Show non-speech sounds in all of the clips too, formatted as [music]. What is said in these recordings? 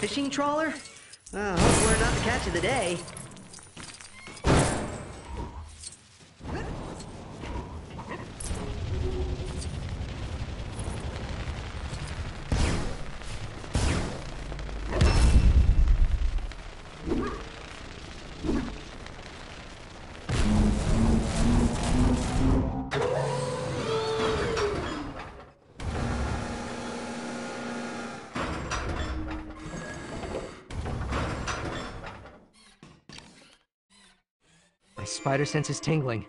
fishing trawler? Uh, hope we're not the catch of the day. Spider sense is tingling.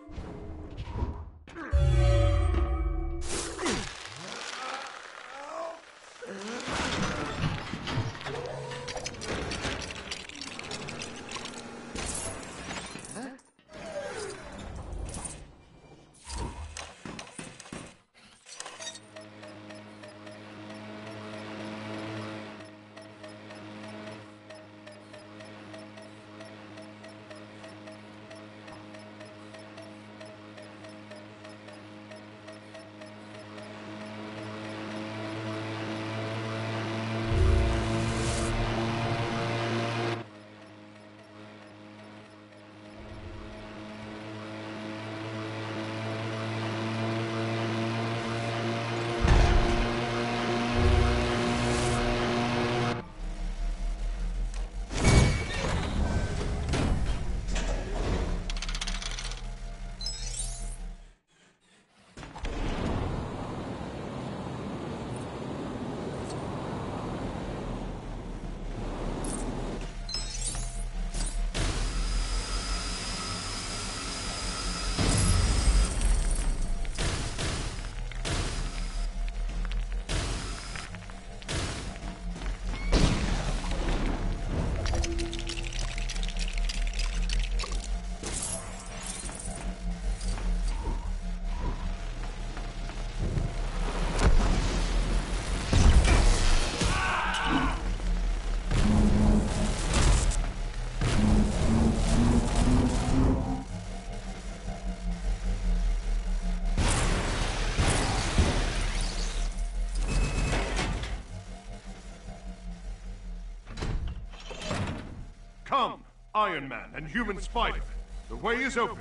Iron Man and Human Spider. The way is open.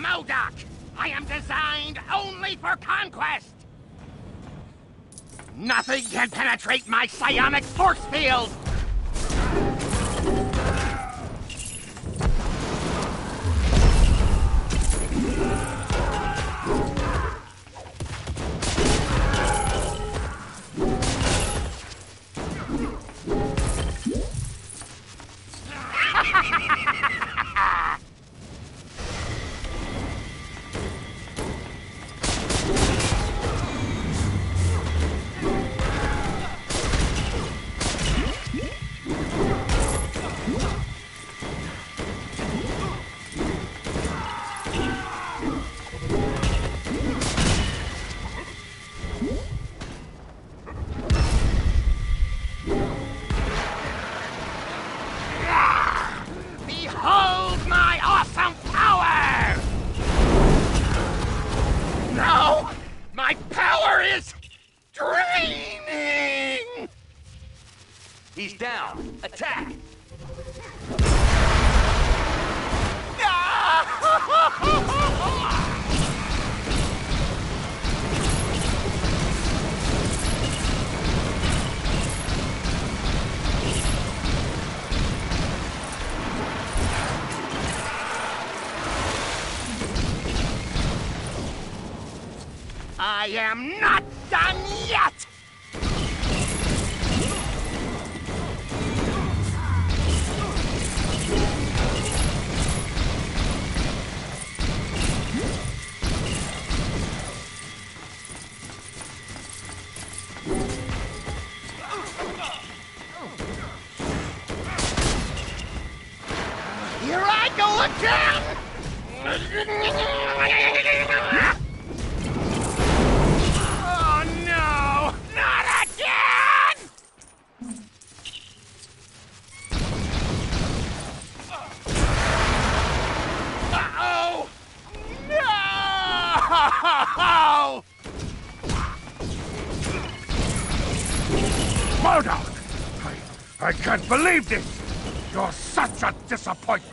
MODOK! I am designed only for conquest! Nothing can penetrate my psionic force field! Am believe this! You're such a disappointment!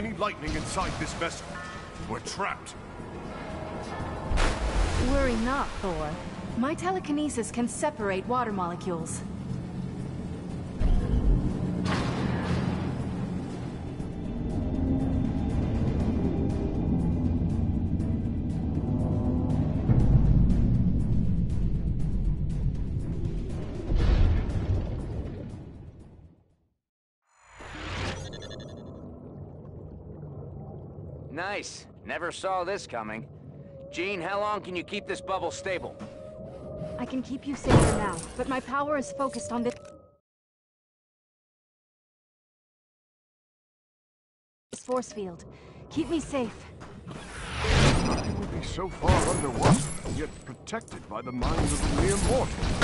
Any lightning inside this vessel. We're trapped. Worry not, Thor. My telekinesis can separate water molecules. Nice. Never saw this coming. Jean, how long can you keep this bubble stable? I can keep you safe for now, but my power is focused on this force field. Keep me safe. I would be so far underwater, yet protected by the mind of a mere mortal.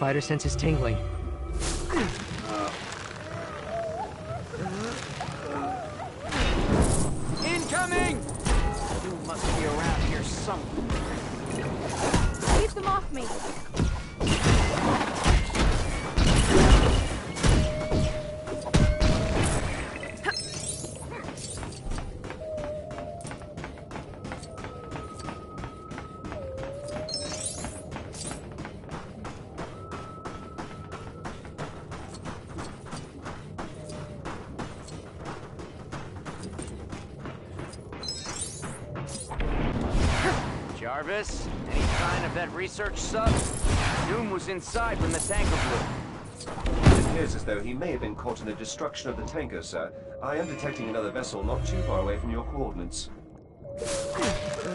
Spider sense is tingling. Research sub? Doom was inside when the tanker blew. It appears as though he may have been caught in the destruction of the tanker, sir. I am detecting another vessel not too far away from your coordinates. [sighs]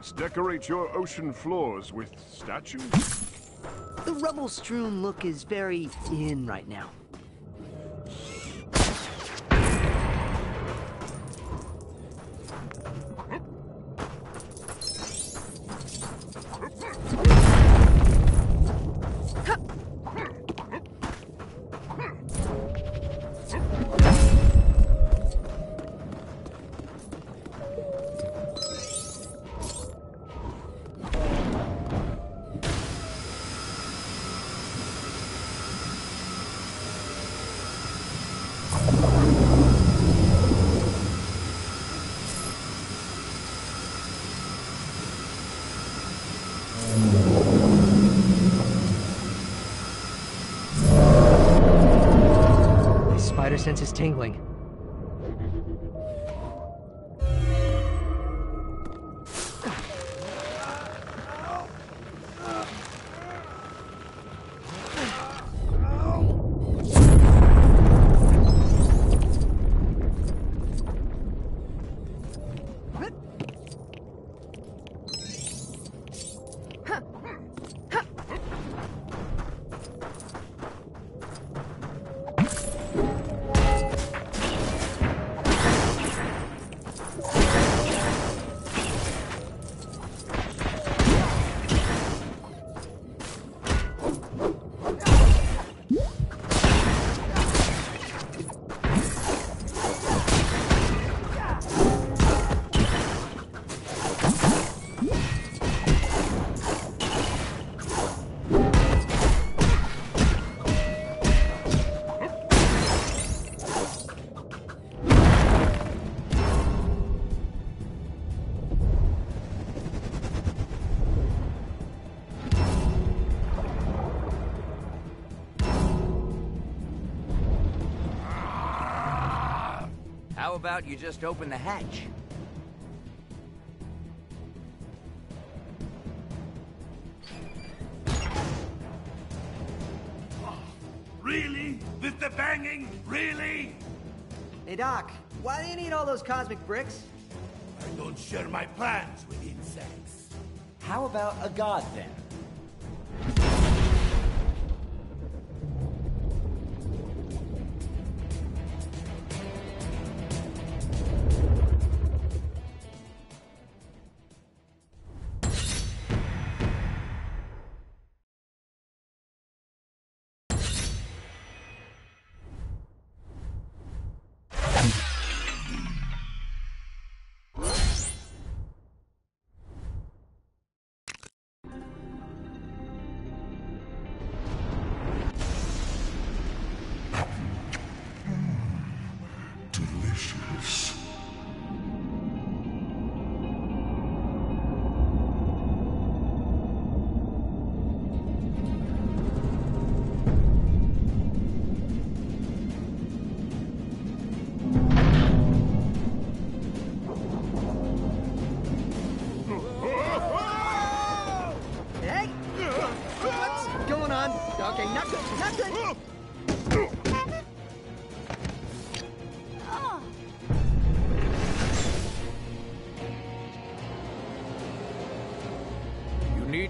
humans decorate your ocean floors with statues? The rubble strewn look is very in right now. About you just open the hatch? Really? With the banging? Really? Hey, Doc, why do you need all those cosmic bricks? I don't share my plans with insects. How about a god then?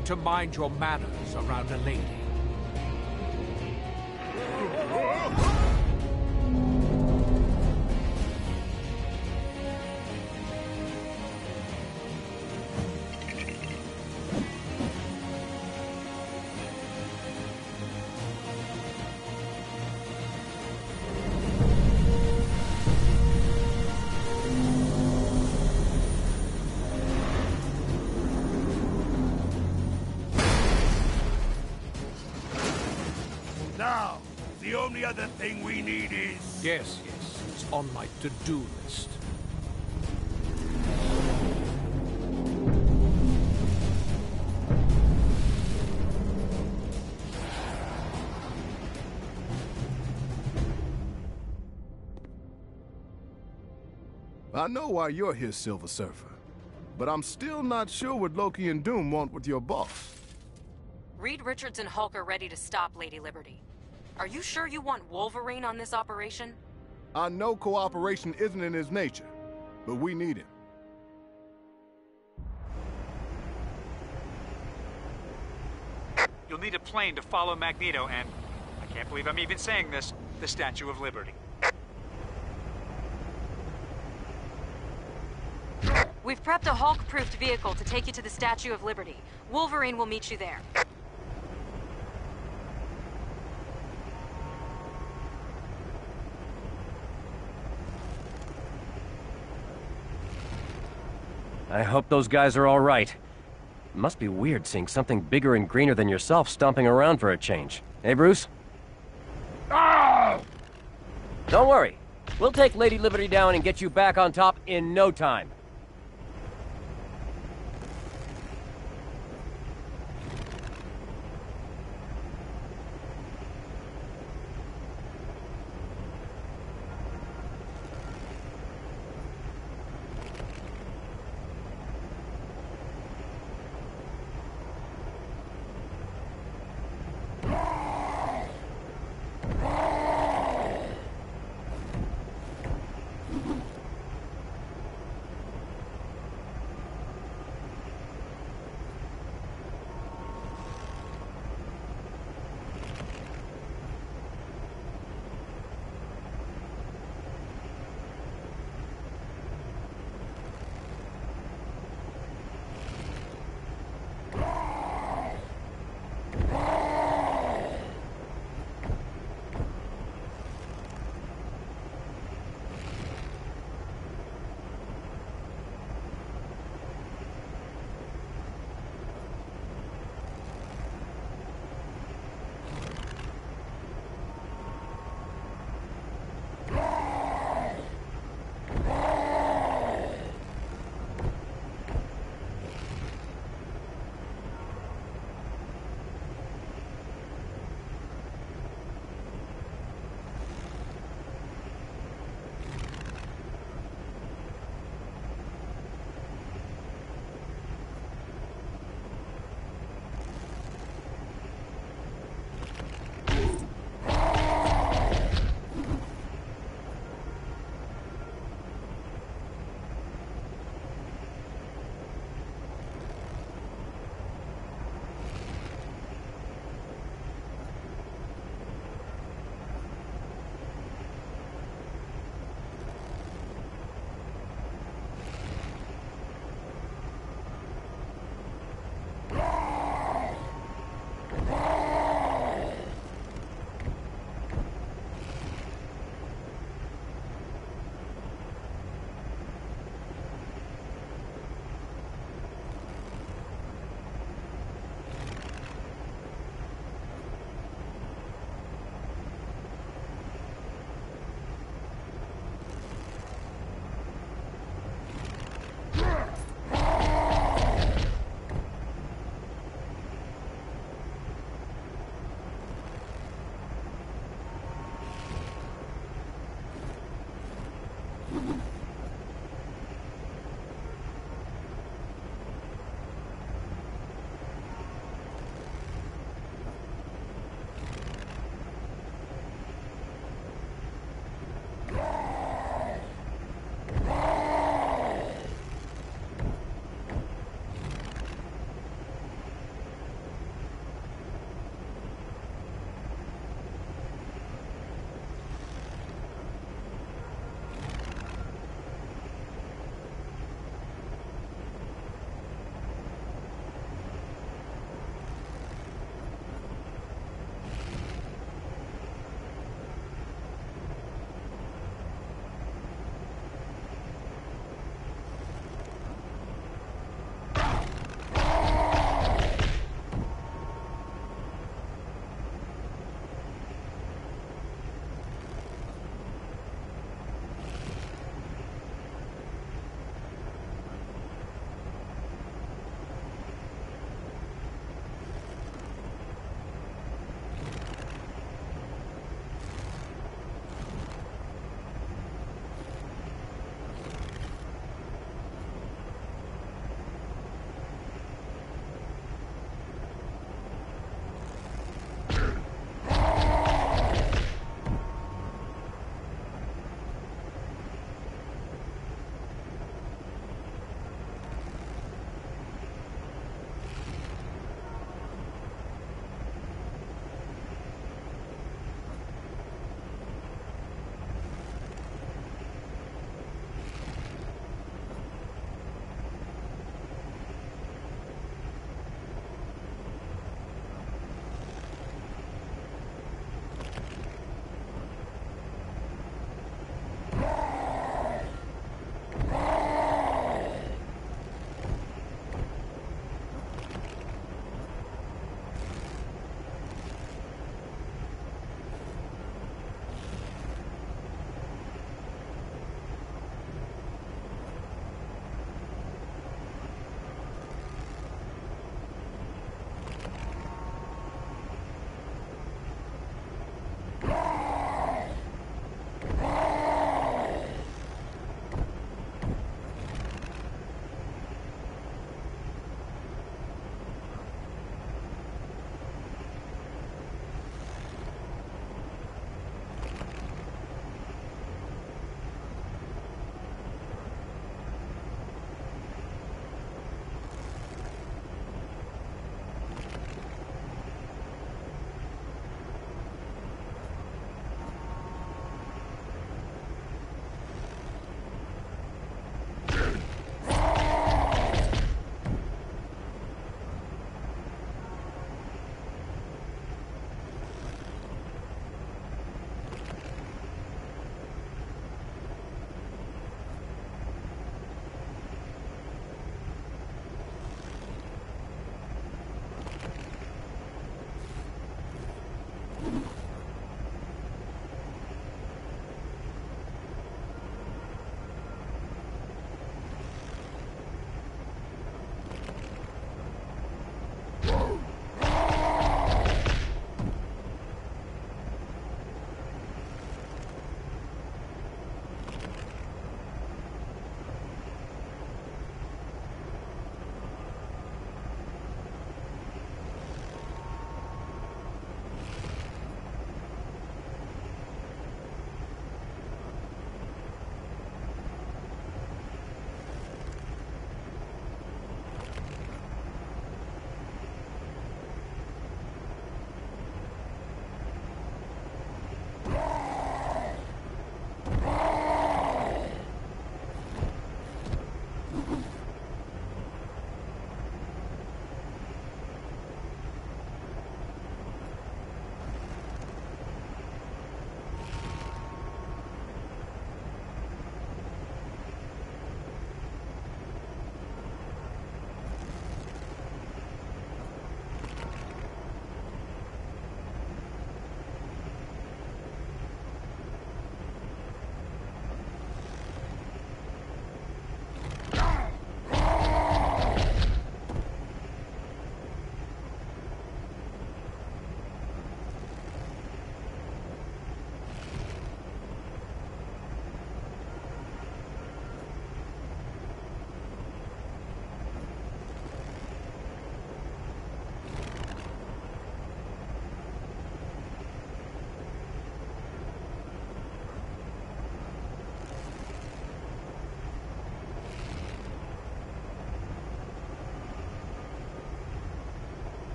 Need to mind your manners around a lady. Need is... Yes, yes, it's on my to-do list. I know why you're here, Silver Surfer. But I'm still not sure what Loki and Doom want with your boss. Reed Richards and Hulk are ready to stop Lady Liberty. Are you sure you want Wolverine on this operation? I know cooperation isn't in his nature, but we need him. You'll need a plane to follow Magneto and, I can't believe I'm even saying this, the Statue of Liberty. We've prepped a Hulk-proofed vehicle to take you to the Statue of Liberty. Wolverine will meet you there. I hope those guys are all right. It must be weird seeing something bigger and greener than yourself stomping around for a change. Hey, Bruce? Ah! Don't worry. We'll take Lady Liberty down and get you back on top in no time.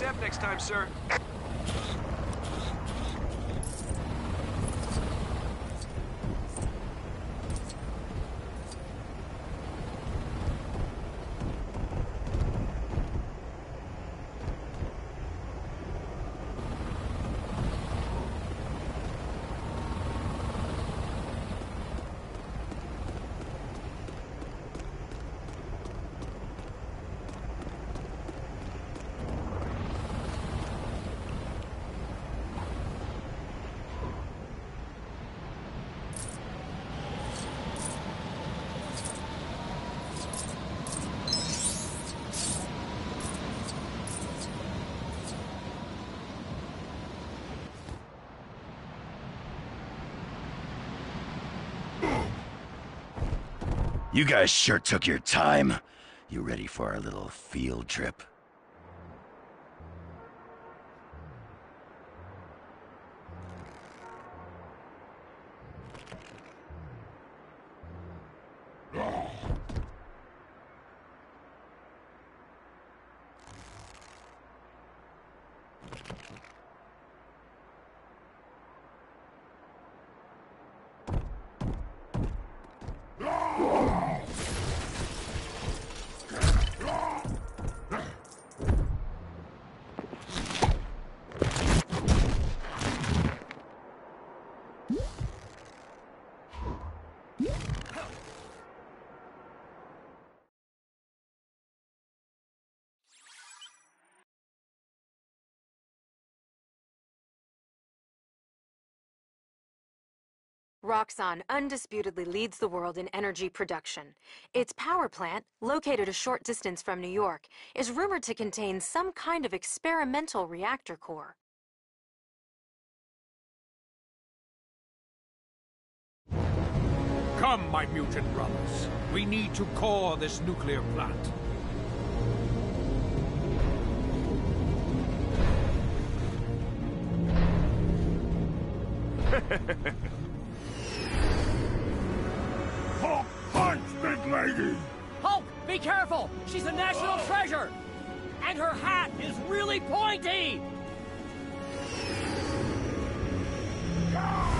Step next time, sir. You guys sure took your time. You ready for our little field trip? Roxxon undisputedly leads the world in energy production. Its power plant, located a short distance from New York, is rumored to contain some kind of experimental reactor core. Come, my mutant brothers. We need to core this nuclear plant. [laughs] Hulk punch, big lady! Hulk, be careful! She's a national treasure! And her hat is really pointy! Ah!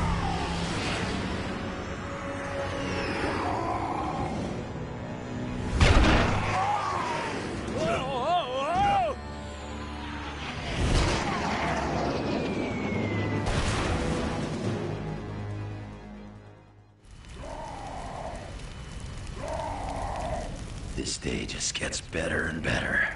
This day just gets better and better.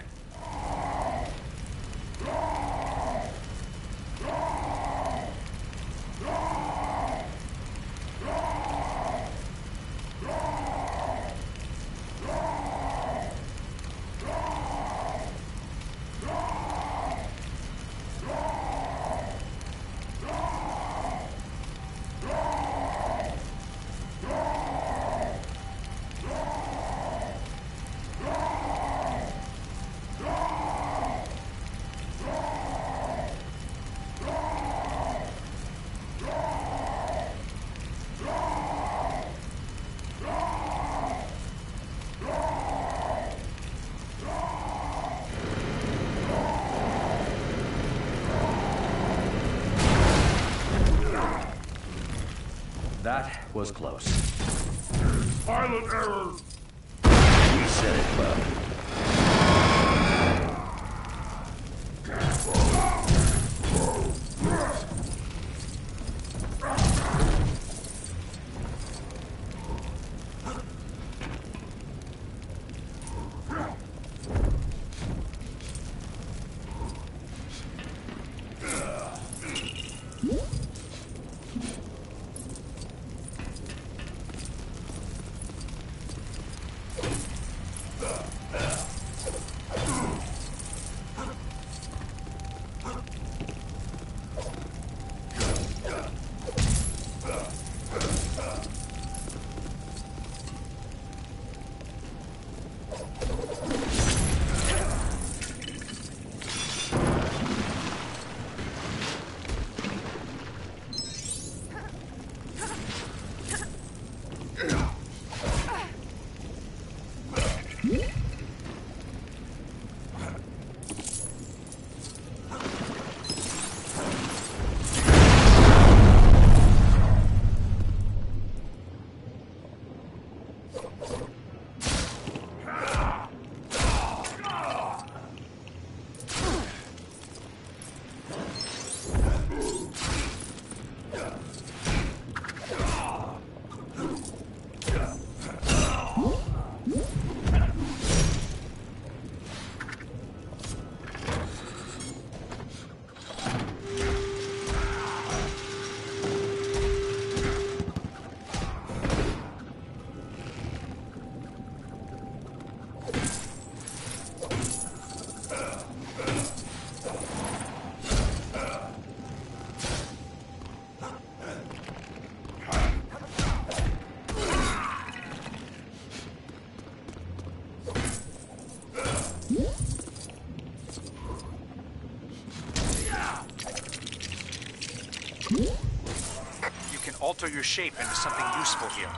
Alter your shape into something useful here.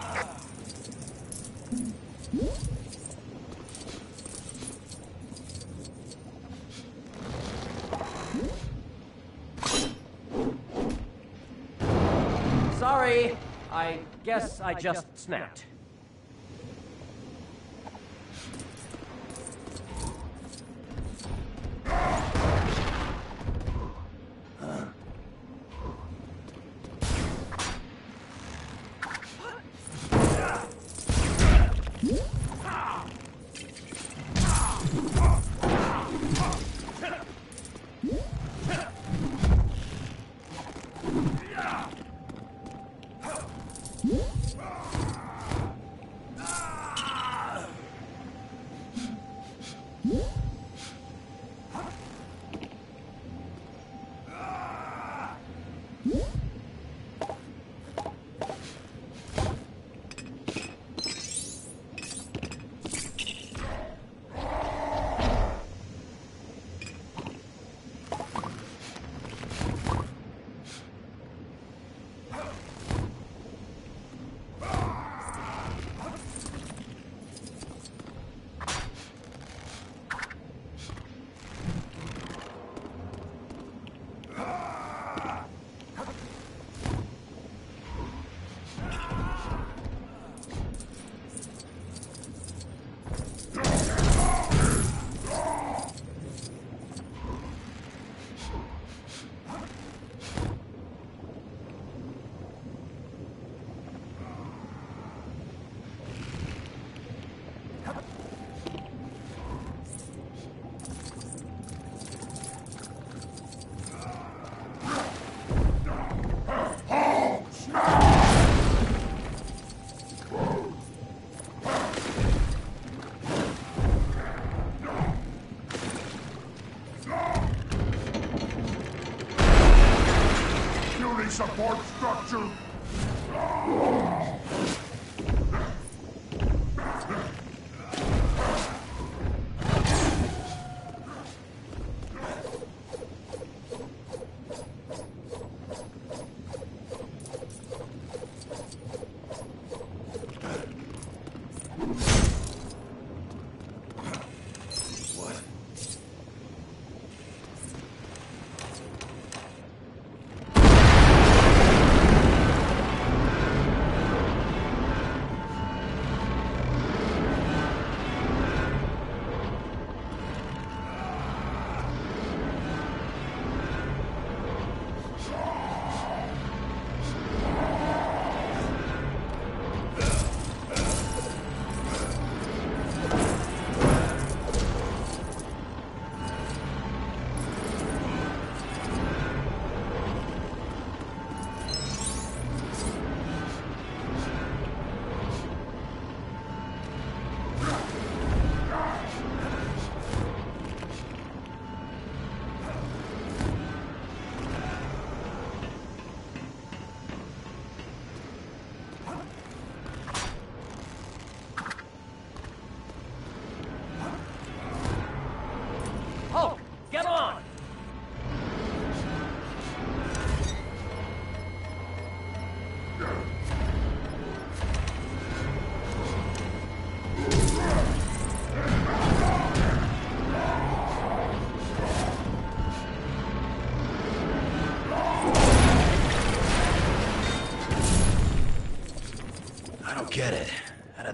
Sorry, I guess I just snapped.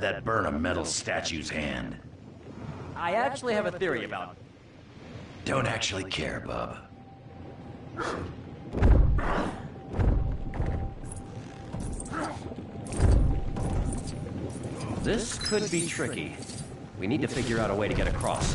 That burn a metal statue's hand? I actually have a theory about it. Don't actually care, bub. This could be tricky. We need to figure out a way to get across.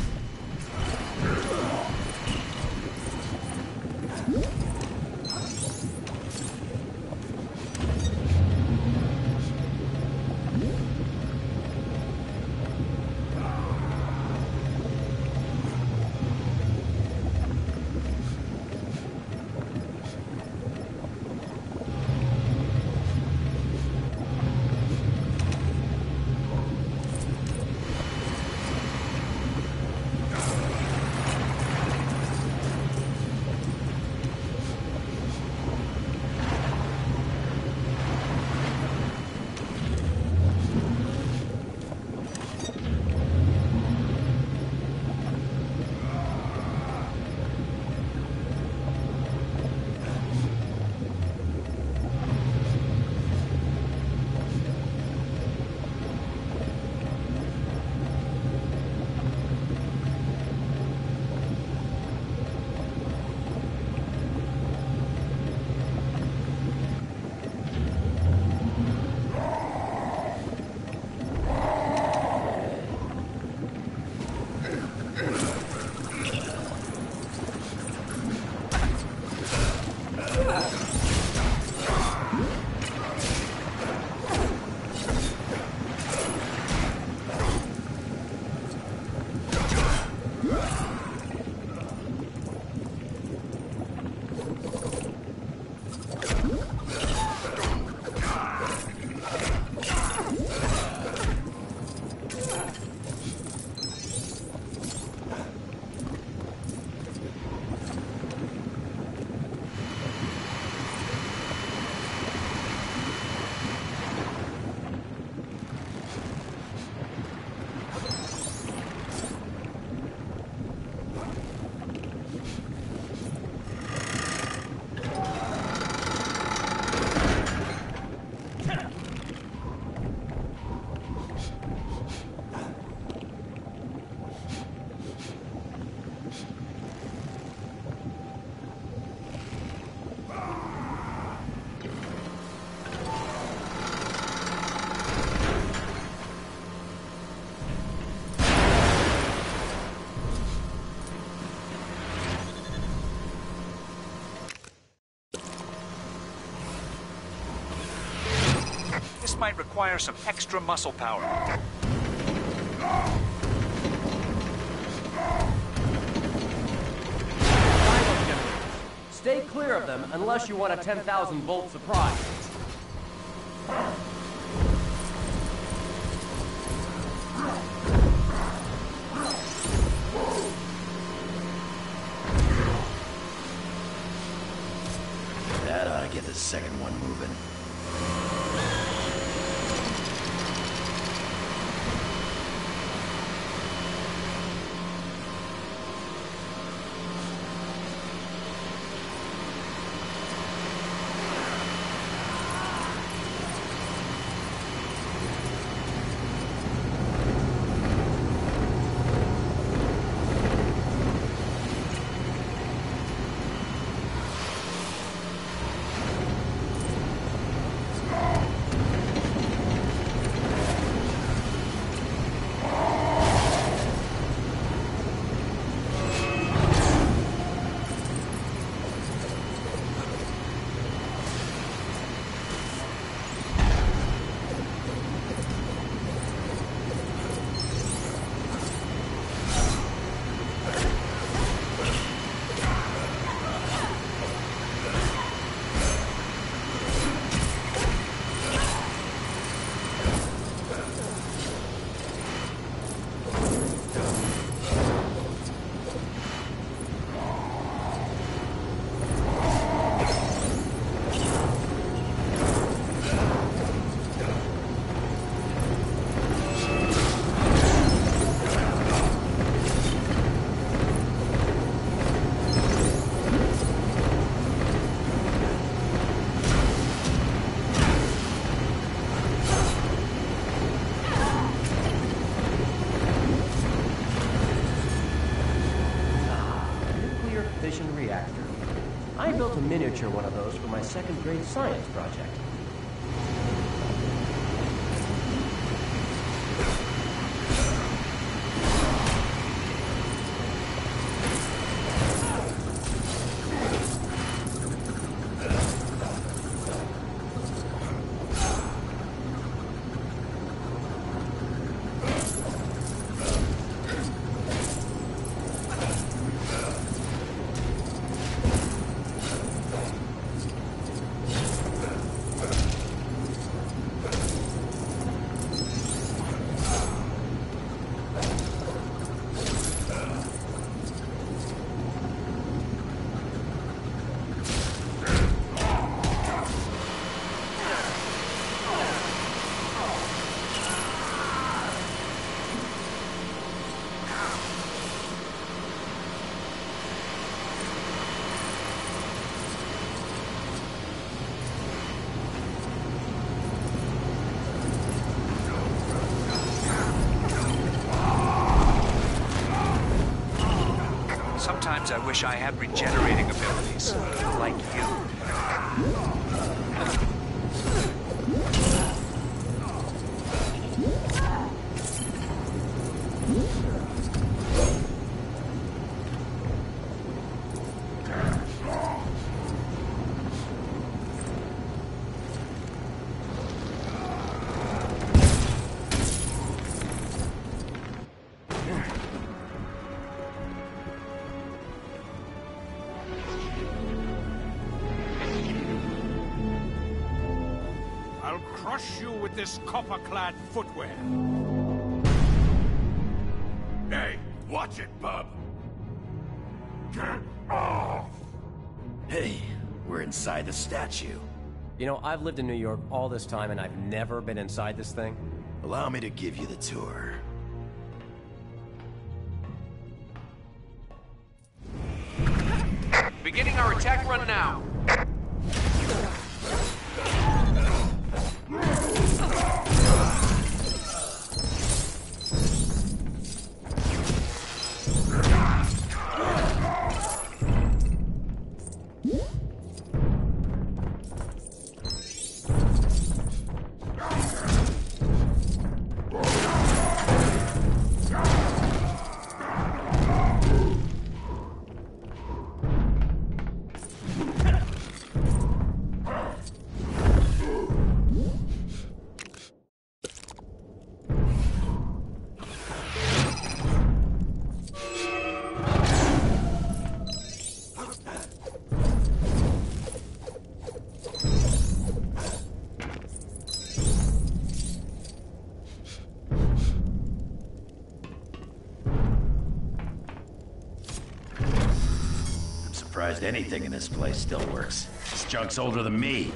Require some extra muscle power. Stay clear of them unless you want a 10,000 volt surprise. Grade science I wish I had regenerating this copper-clad footwear. Hey, watch it, bub. Get off! Hey, we're inside the statue. You know, I've lived in New York all this time and I've never been inside this thing. Allow me to give you the tour. Beginning our attack run now. Place still works. This junk's older than me.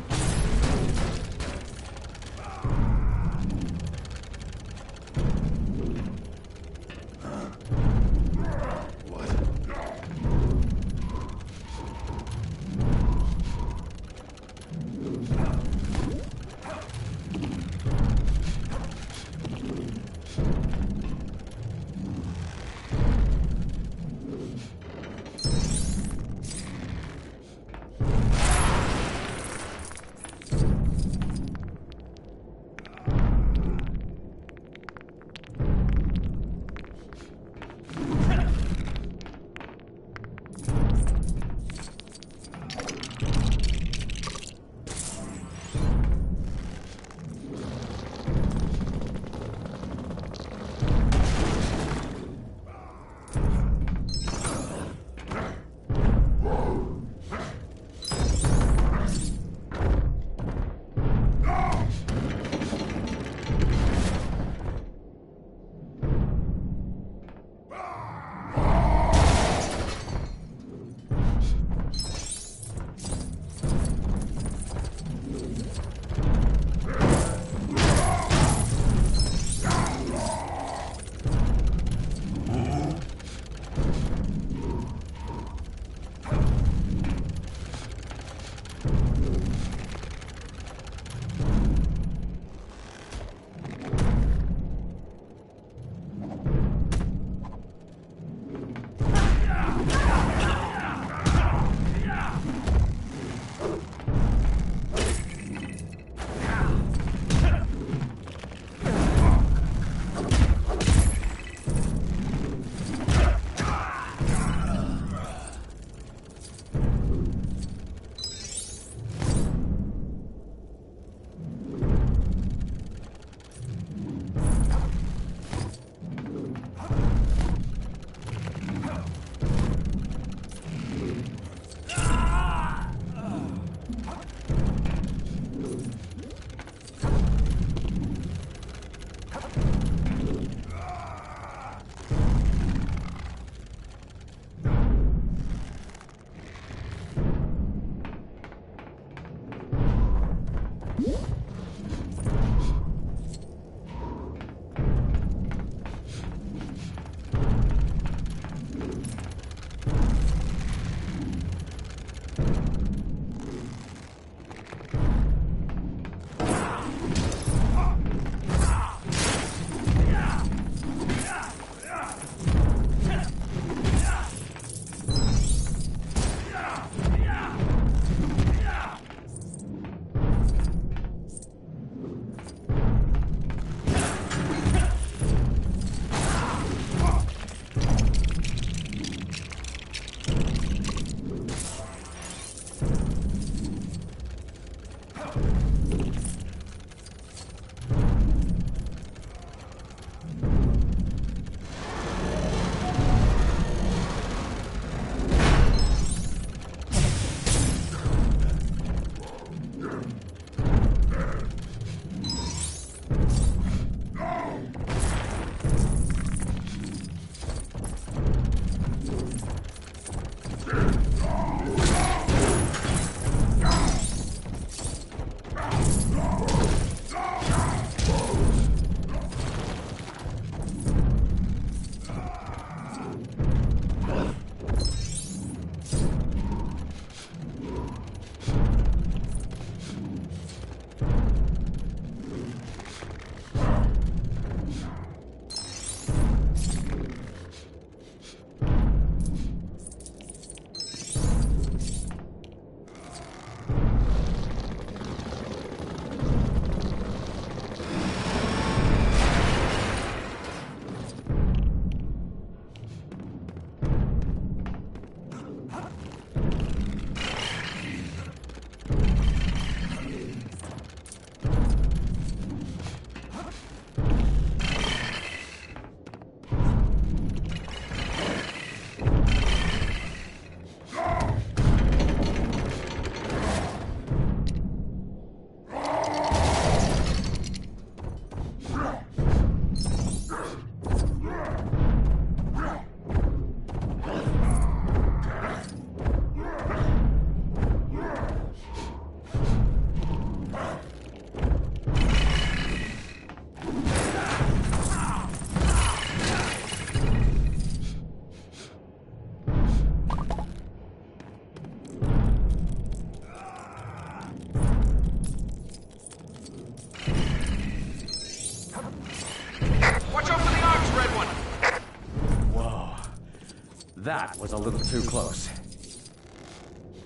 That was a little too close.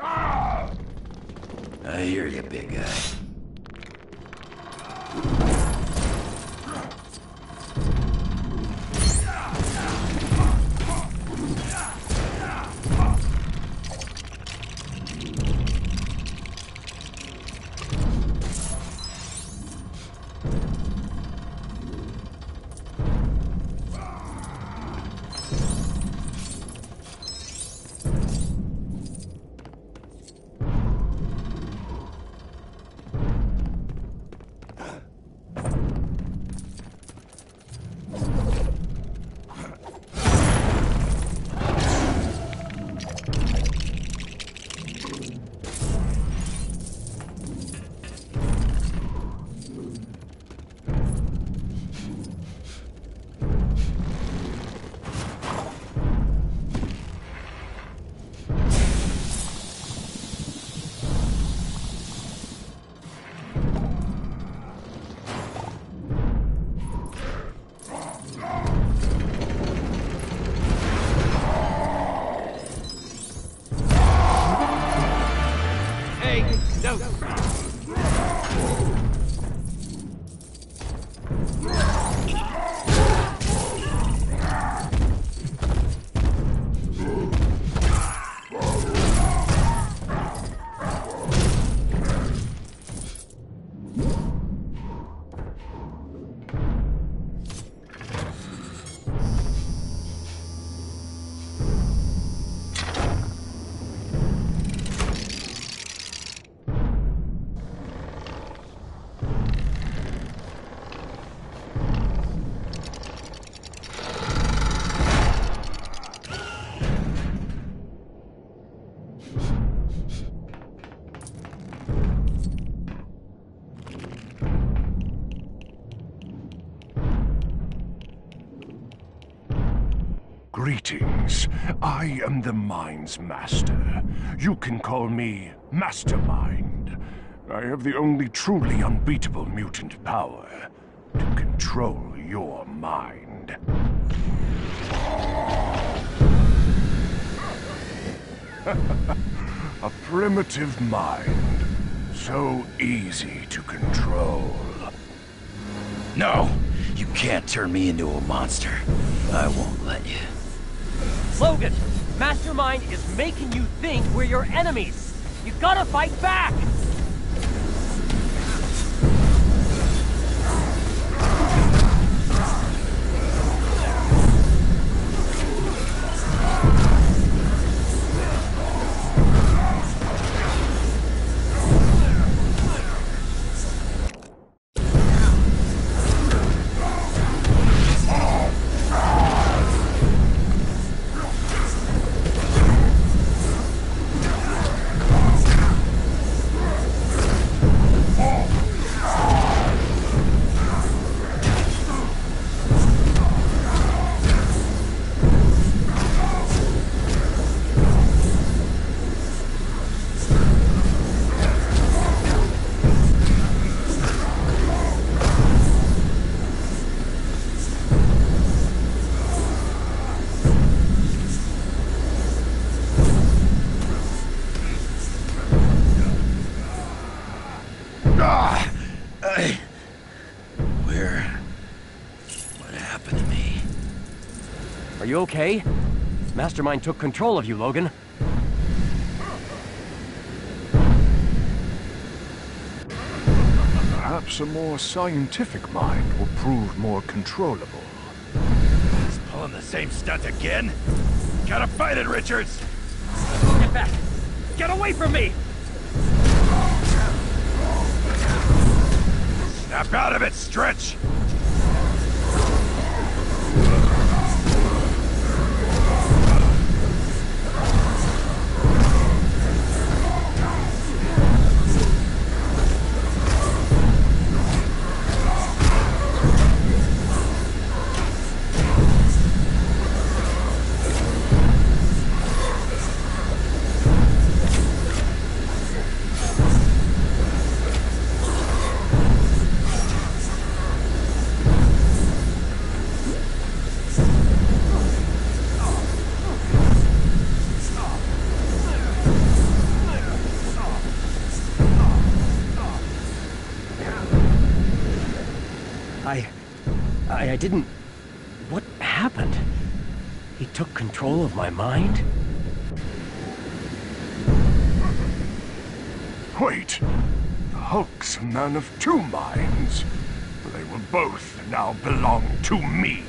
I hear you, big guy. Am the Mind's Master. You can call me Mastermind. I have the only truly unbeatable mutant power to control your mind. [laughs] A primitive mind. So easy to control. No, you can't turn me into a monster. I won't let you. Logan, Mastermind is making you think we're your enemies. You gotta fight back! You okay? Mastermind took control of you, Logan. Perhaps a more scientific mind will prove more controllable. He's pulling the same stunt again? Gotta fight it, Richards! Get back! Get away from me! Snap out of it, Stretch! I didn't... What happened? He took control of my mind? Wait. The Hulk's a man of two minds. They will both now belong to me.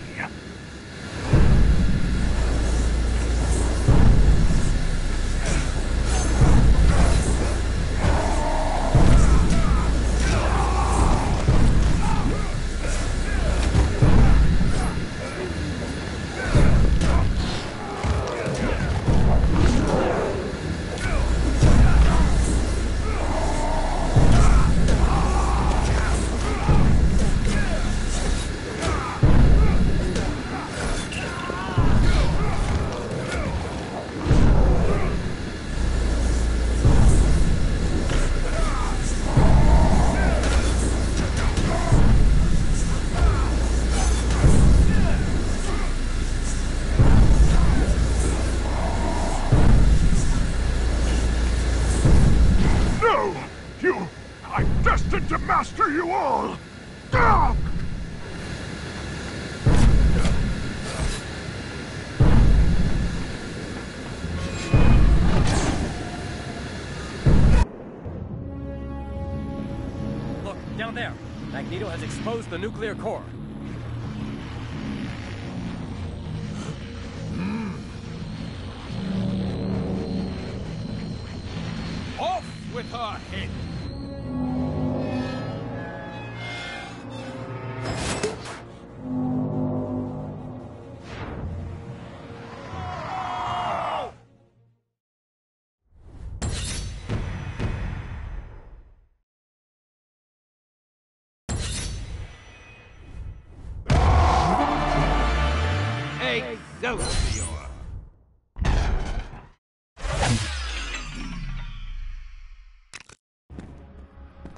The nuclear core.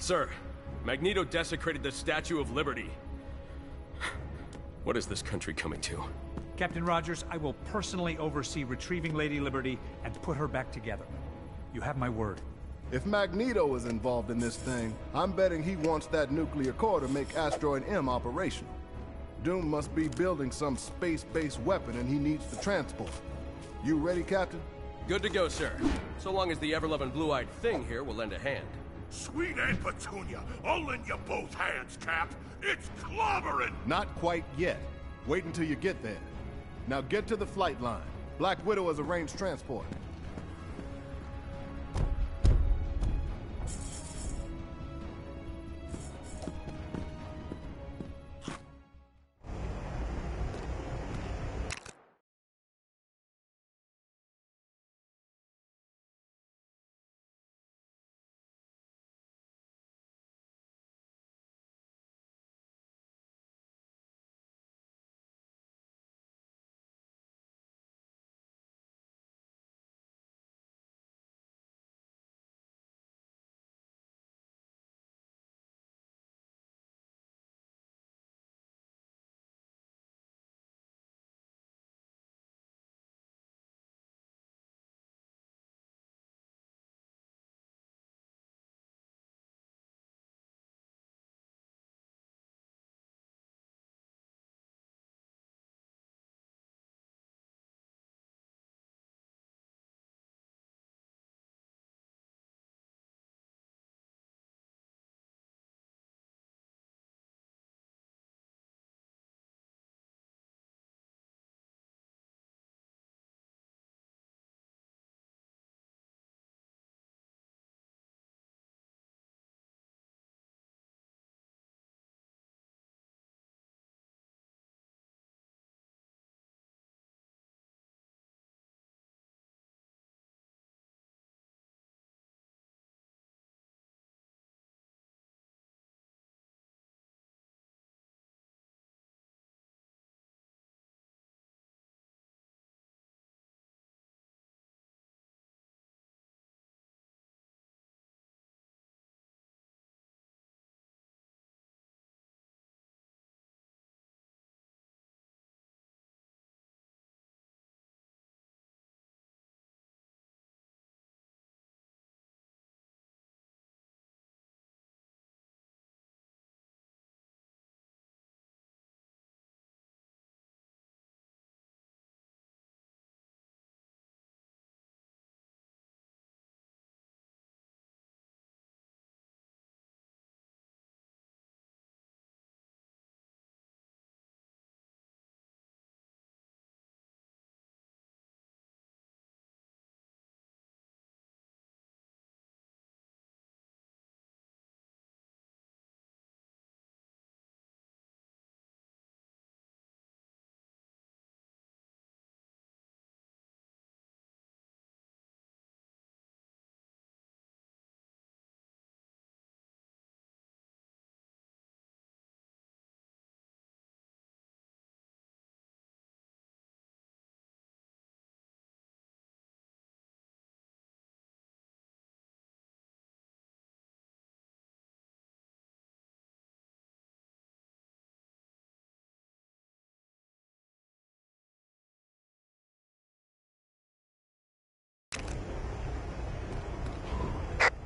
Sir, Magneto desecrated the Statue of Liberty. What is this country coming to? Captain Rogers, I will personally oversee retrieving Lady Liberty and put her back together. You have my word. If Magneto is involved in this thing, I'm betting he wants that nuclear core to make Asteroid M operational. Doom must be building some space-based weapon and he needs the transport. You ready, Captain? Good to go, sir. So long as the ever-loving blue-eyed thing here will lend a hand. Sweet Aunt Petunia, I'll lend you both hands, Cap. It's clobbering! Not quite yet. Wait until you get there. Now get to the flight line. Black Widow has arranged transport.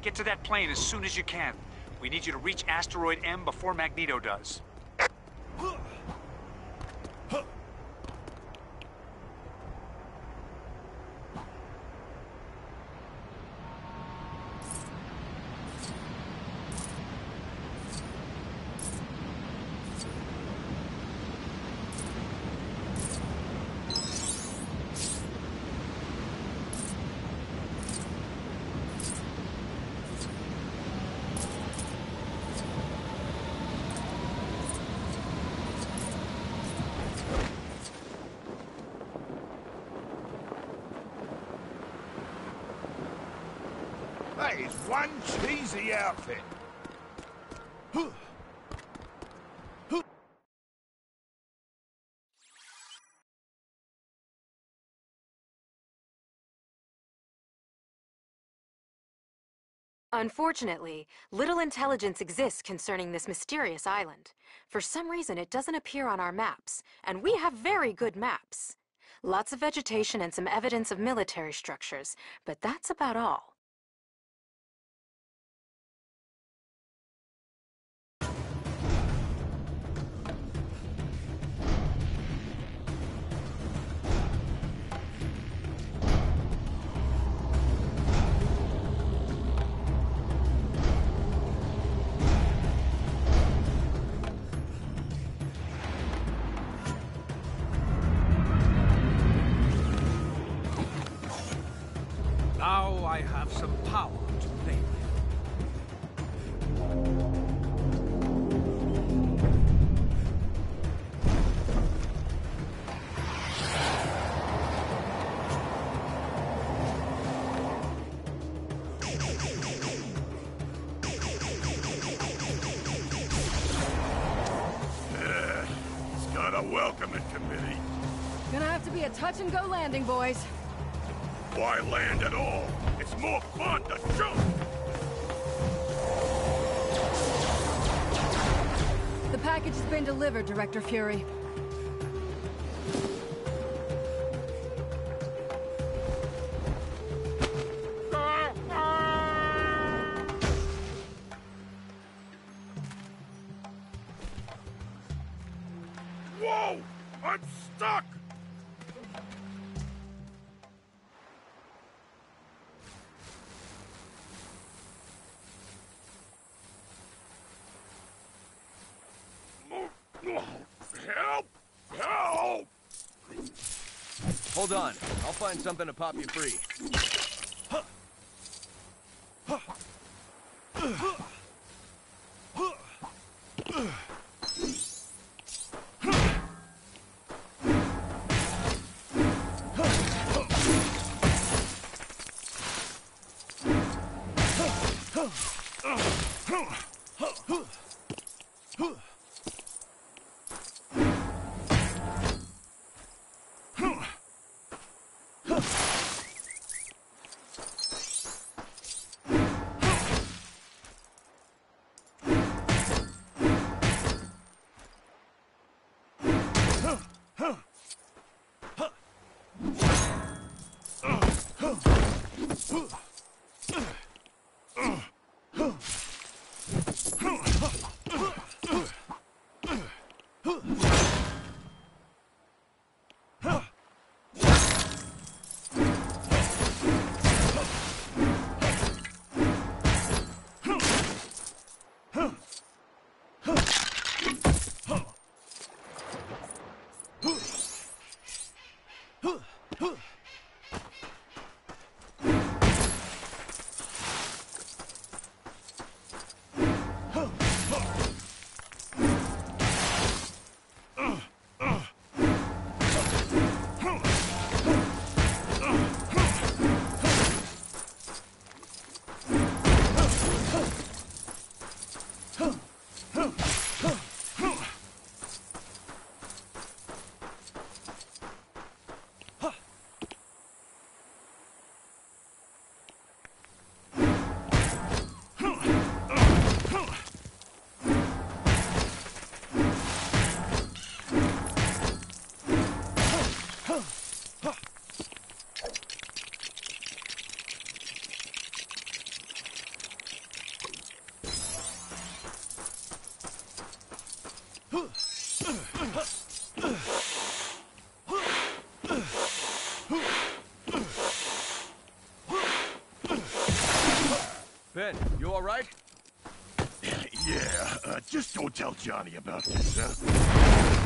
Get to that plane as soon as you can. We need you to reach Asteroid M before Magneto does. That is one cheesy outfit. Unfortunately, little intelligence exists concerning this mysterious island. For some reason, it doesn't appear on our maps, and we have very good maps. Lots of vegetation and some evidence of military structures, but that's about all. Have some power to play with. Yeah, it's got a welcoming committee. Gonna have to be a touch and go landing, boys. Why land at all? Delivered, Director Fury. Find something to pop you free. Huh. All right? [laughs] Yeah, uh, just don't tell Johnny about this, huh?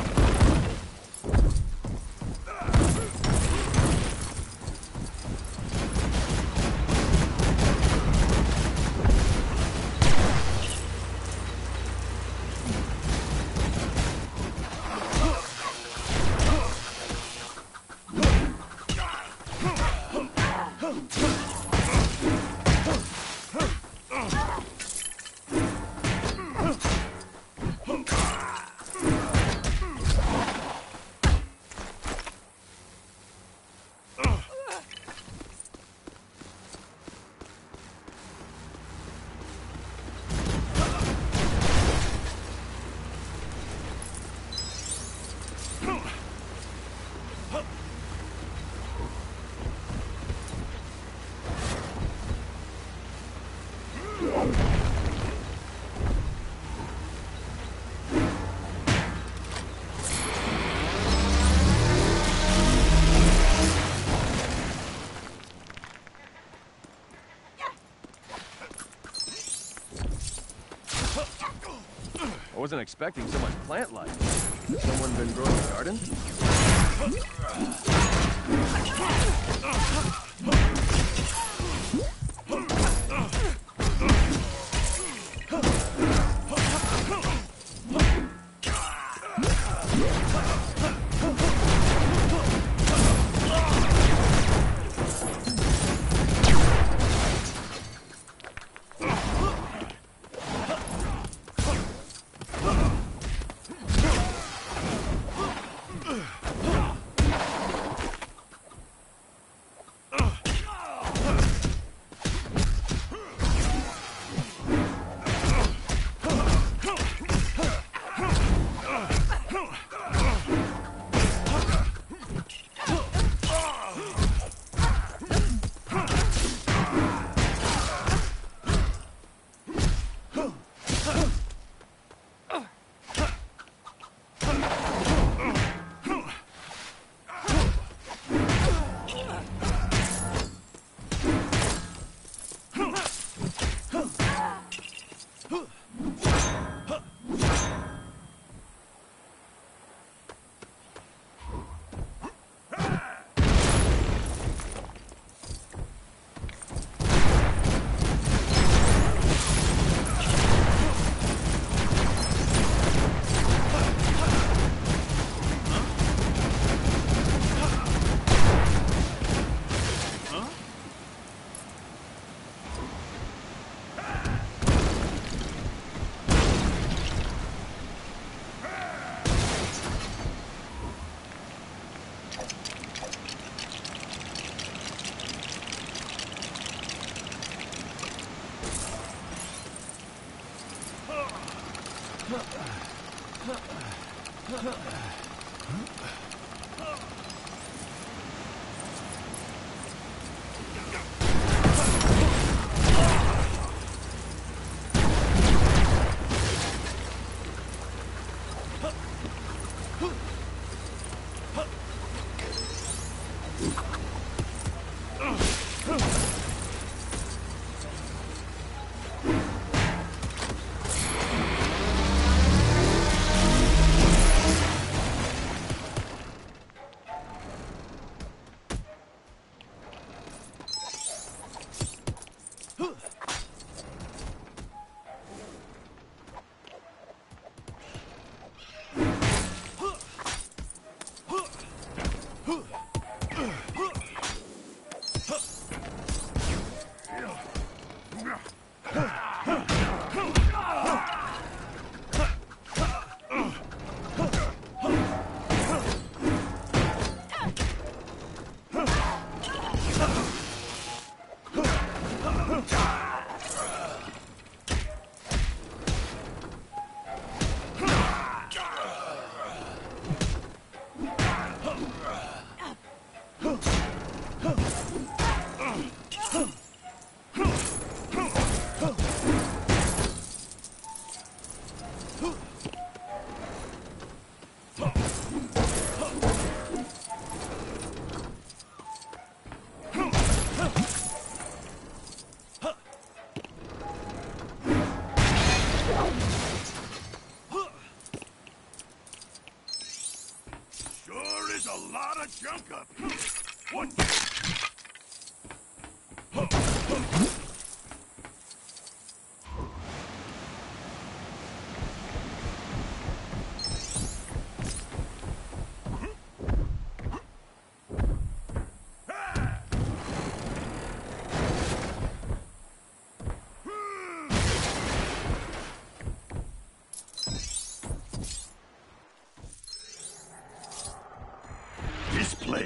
Wasn't expecting so much plant life. Someone been growing a garden?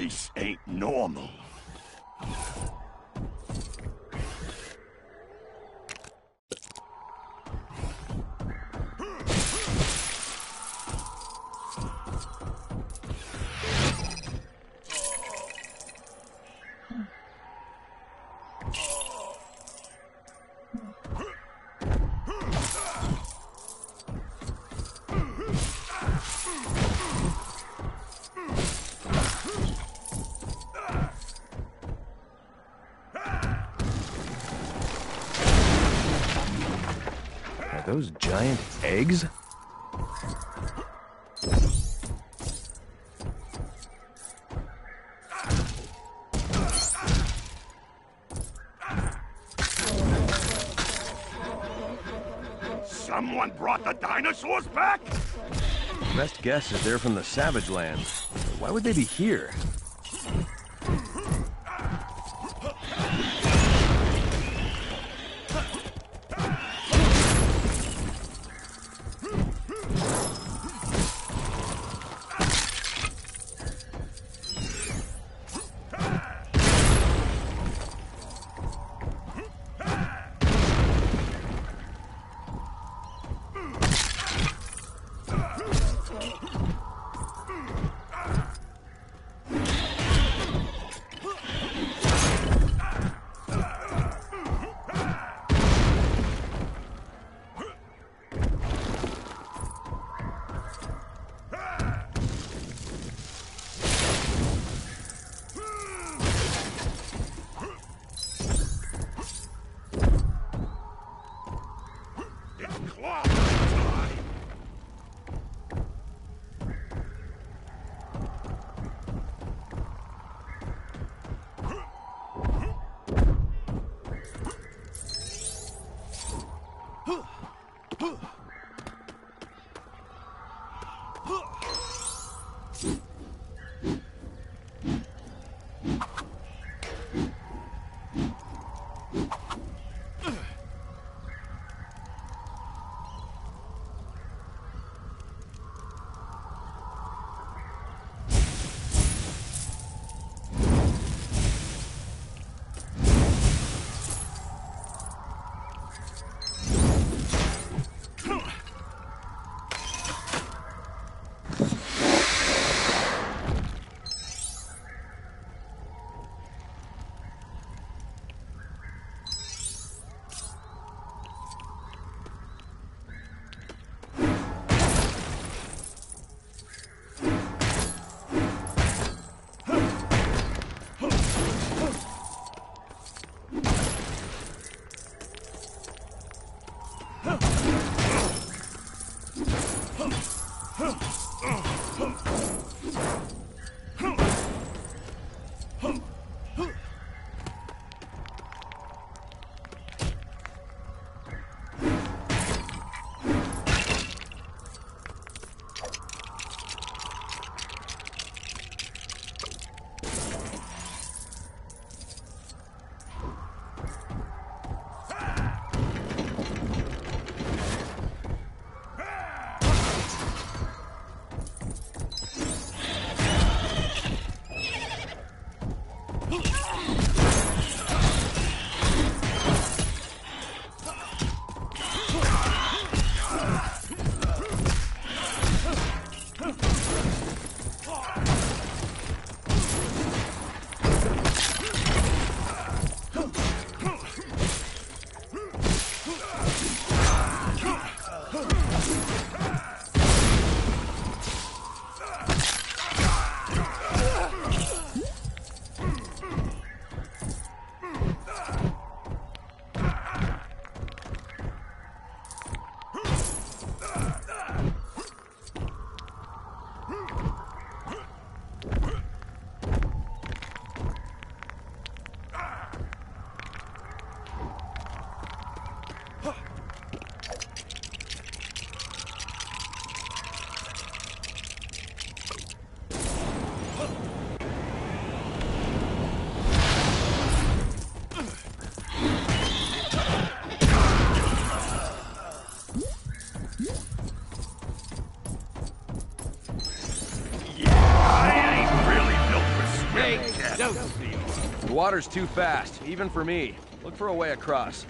Place ain't normal. Eggs? Someone brought the dinosaurs back? Best guess is they're from the Savage Lands. Why would they be here? Water's too fast, even for me. Look for a way across.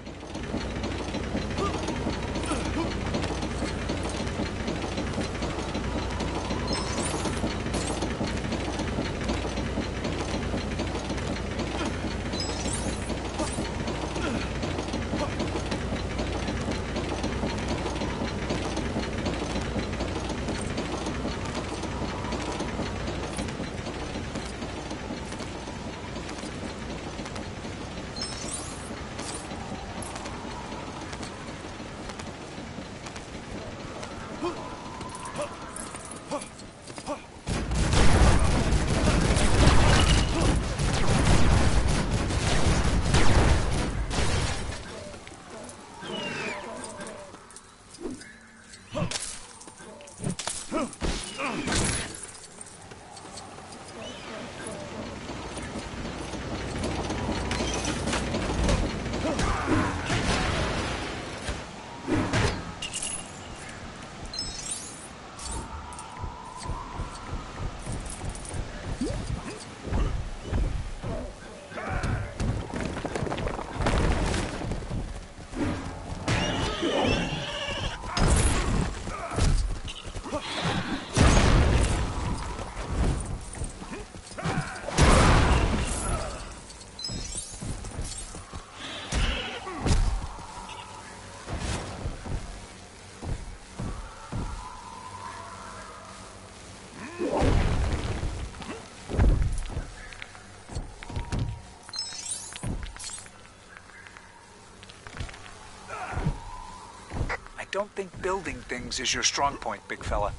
I don't think building things is your strong point, big fella.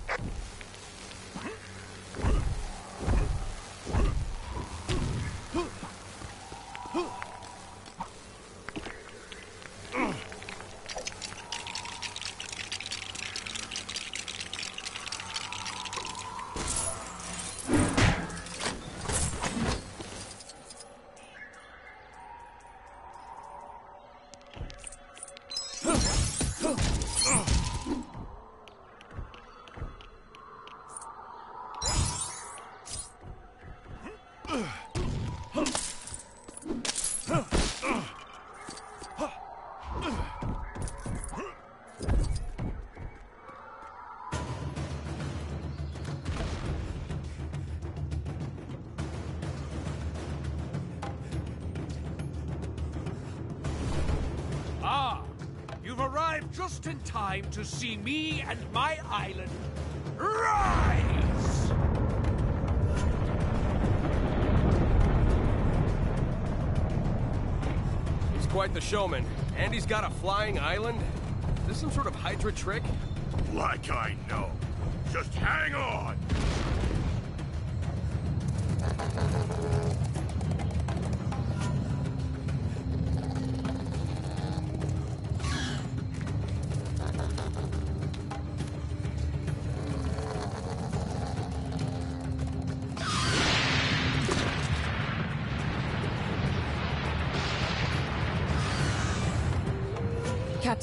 Arrived just in time to see me and my island rise! He's quite the showman. And he's got a flying island? Is this some sort of Hydra trick? Like I know. Just hang on.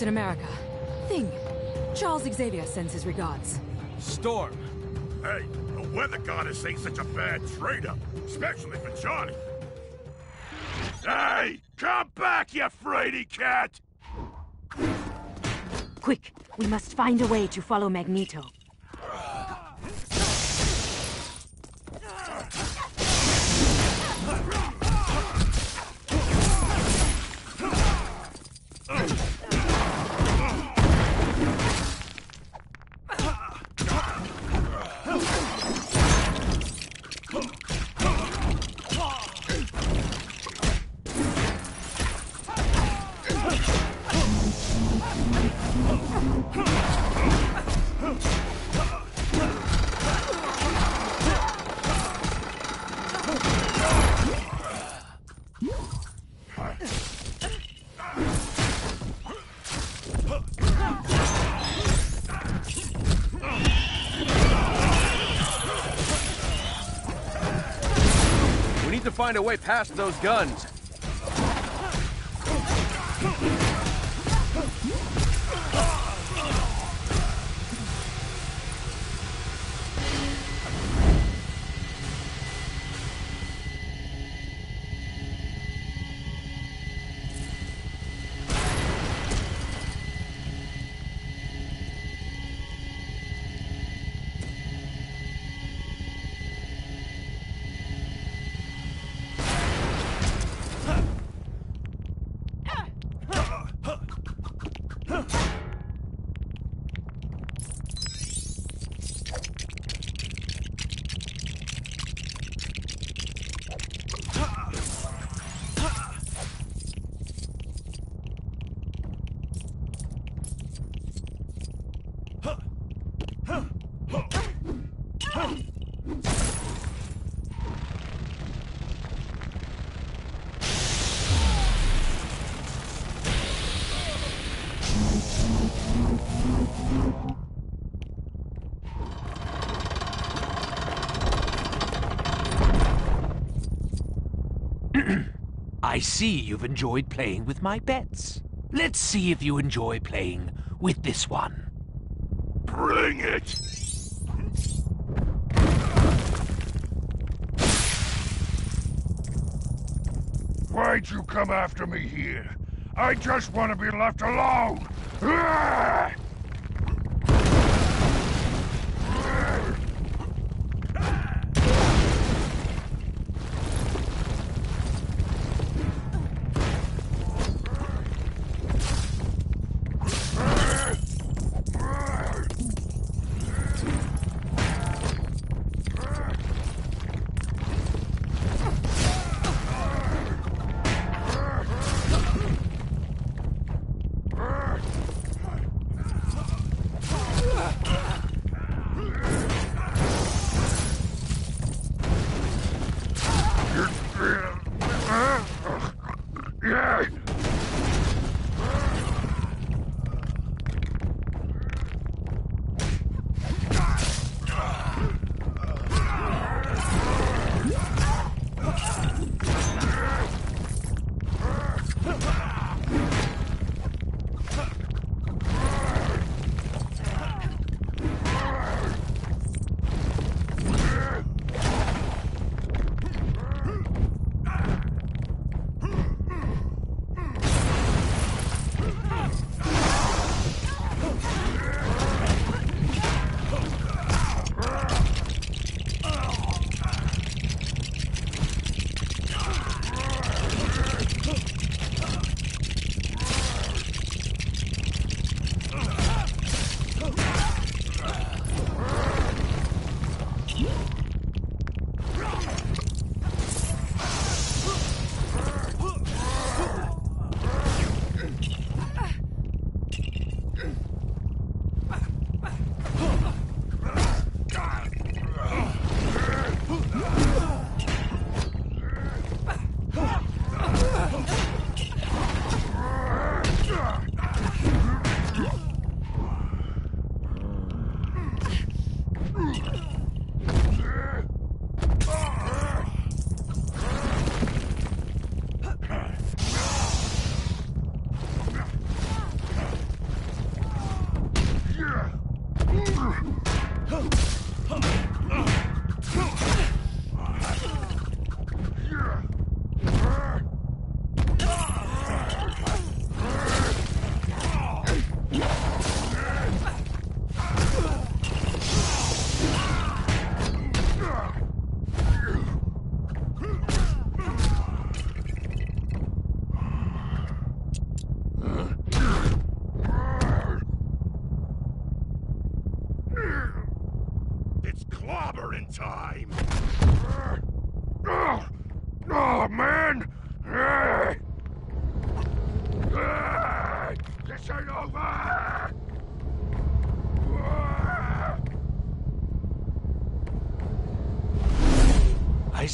Captain America. Thing. Charles Xavier sends his regards. Storm. Hey, the weather goddess ain't such a bad trade-up, especially for Johnny. Hey, come back, you fraidy cat! Quick, we must find a way to follow Magneto. Find a way past those guns. See you've enjoyed playing with my bets. Let's see if you enjoy playing with this one. Bring it! Why'd you come after me here? I just want to be left alone! Ah!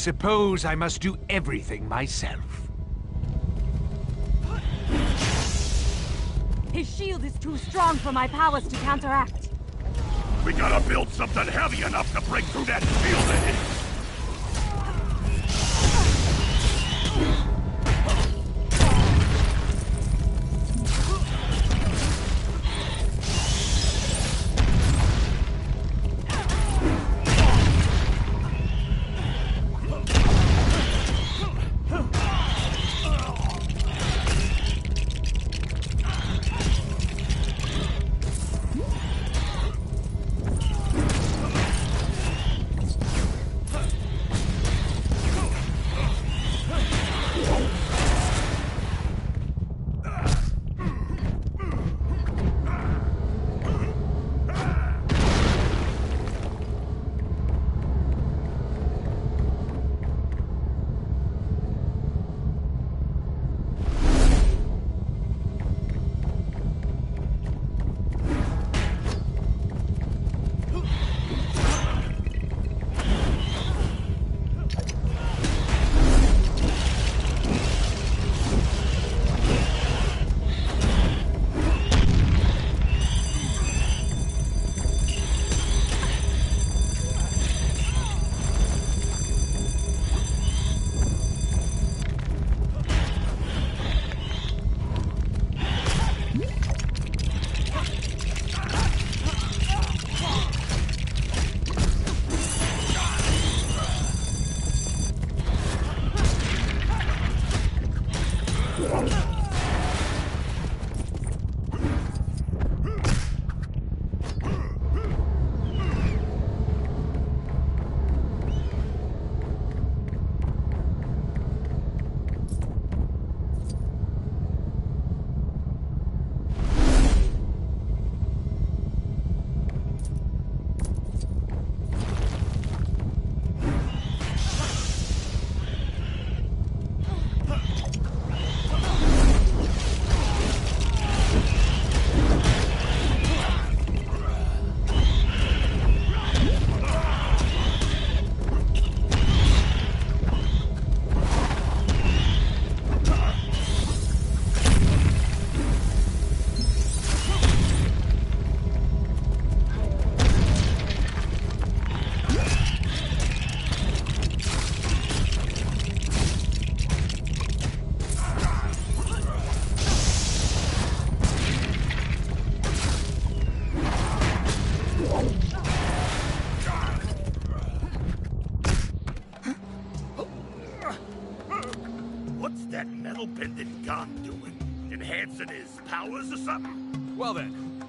Suppose I must do everything myself. His shield is too strong for my powers to counteract. We gotta build something heavy enough to break through that shield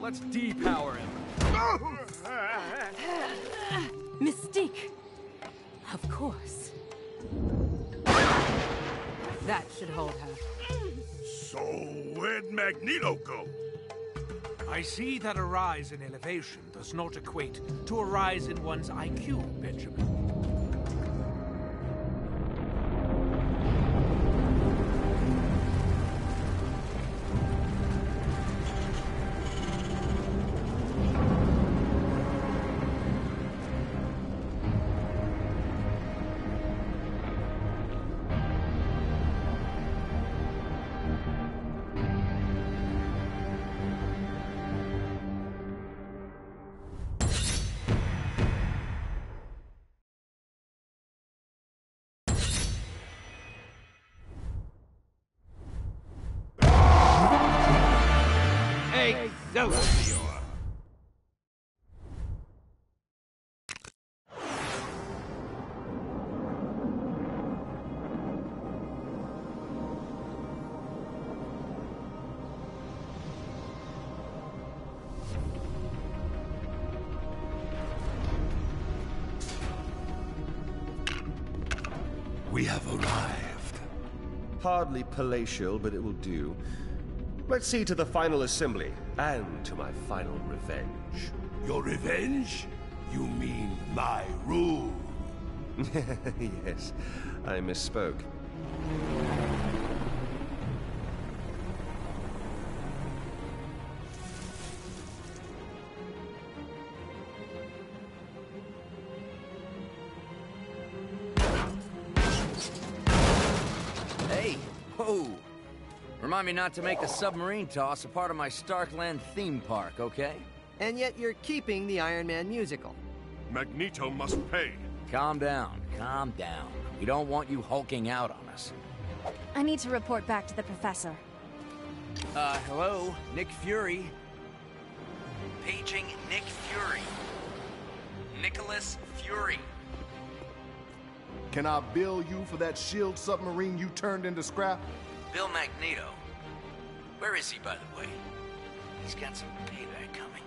let's depower him. [laughs] Mystique! Of course. That should hold her. So, where'd Magneto go? I see that a rise in elevation does not equate to a rise in one's IQ, Benjamin. Hardly palatial, but it will do. Let's see to the final assembly, and to my final revenge. Your revenge? You mean my rule? [laughs] yes, I misspoke. Me not to make the submarine toss a part of my Starkland theme park, okay? And yet you're keeping the Iron Man musical. Magneto must pay. Calm down, calm down. We don't want you hulking out on us. I need to report back to the professor. Uh, hello? Nick Fury? Paging Nick Fury. Nicholas Fury. Can I bill you for that shield submarine you turned into scrap? Bill Magneto. Where is he, by the way? He's got some payback coming.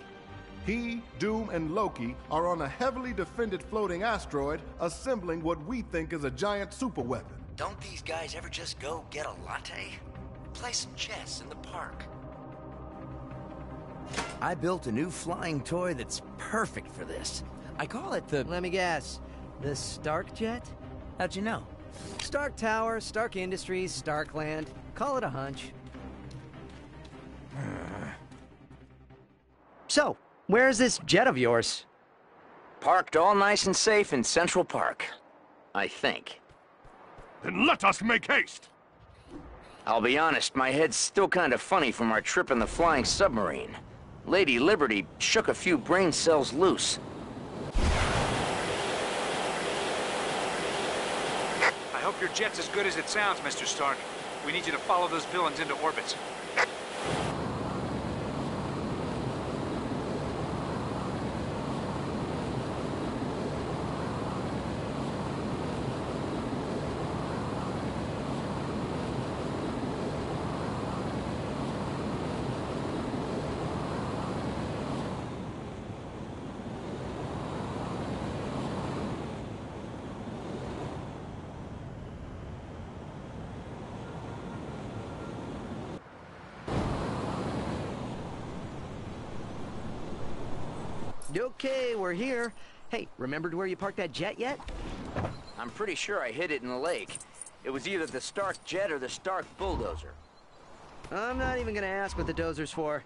He, Doom, and Loki are on a heavily defended floating asteroid assembling what we think is a giant superweapon. Don't these guys ever just go get a latte? Play some chess in the park. I built a new flying toy that's perfect for this. I call it the... Let me guess. The Stark Jet? How'd you know? Stark Tower, Stark Industries, Starkland. Call it a hunch. So, where's this jet of yours? Parked all nice and safe in Central Park. I think. Then let us make haste! I'll be honest, my head's still kind of funny from our trip in the flying submarine. Lady Liberty shook a few brain cells loose. I hope your jet's as good as it sounds, Mr. Stark. We need you to follow those villains into orbit. Okay, we're here. Hey, remembered where you parked that jet yet? I'm pretty sure I hid it in the lake. It was either the Stark jet or the Stark bulldozer. I'm not even gonna ask what the dozer's for.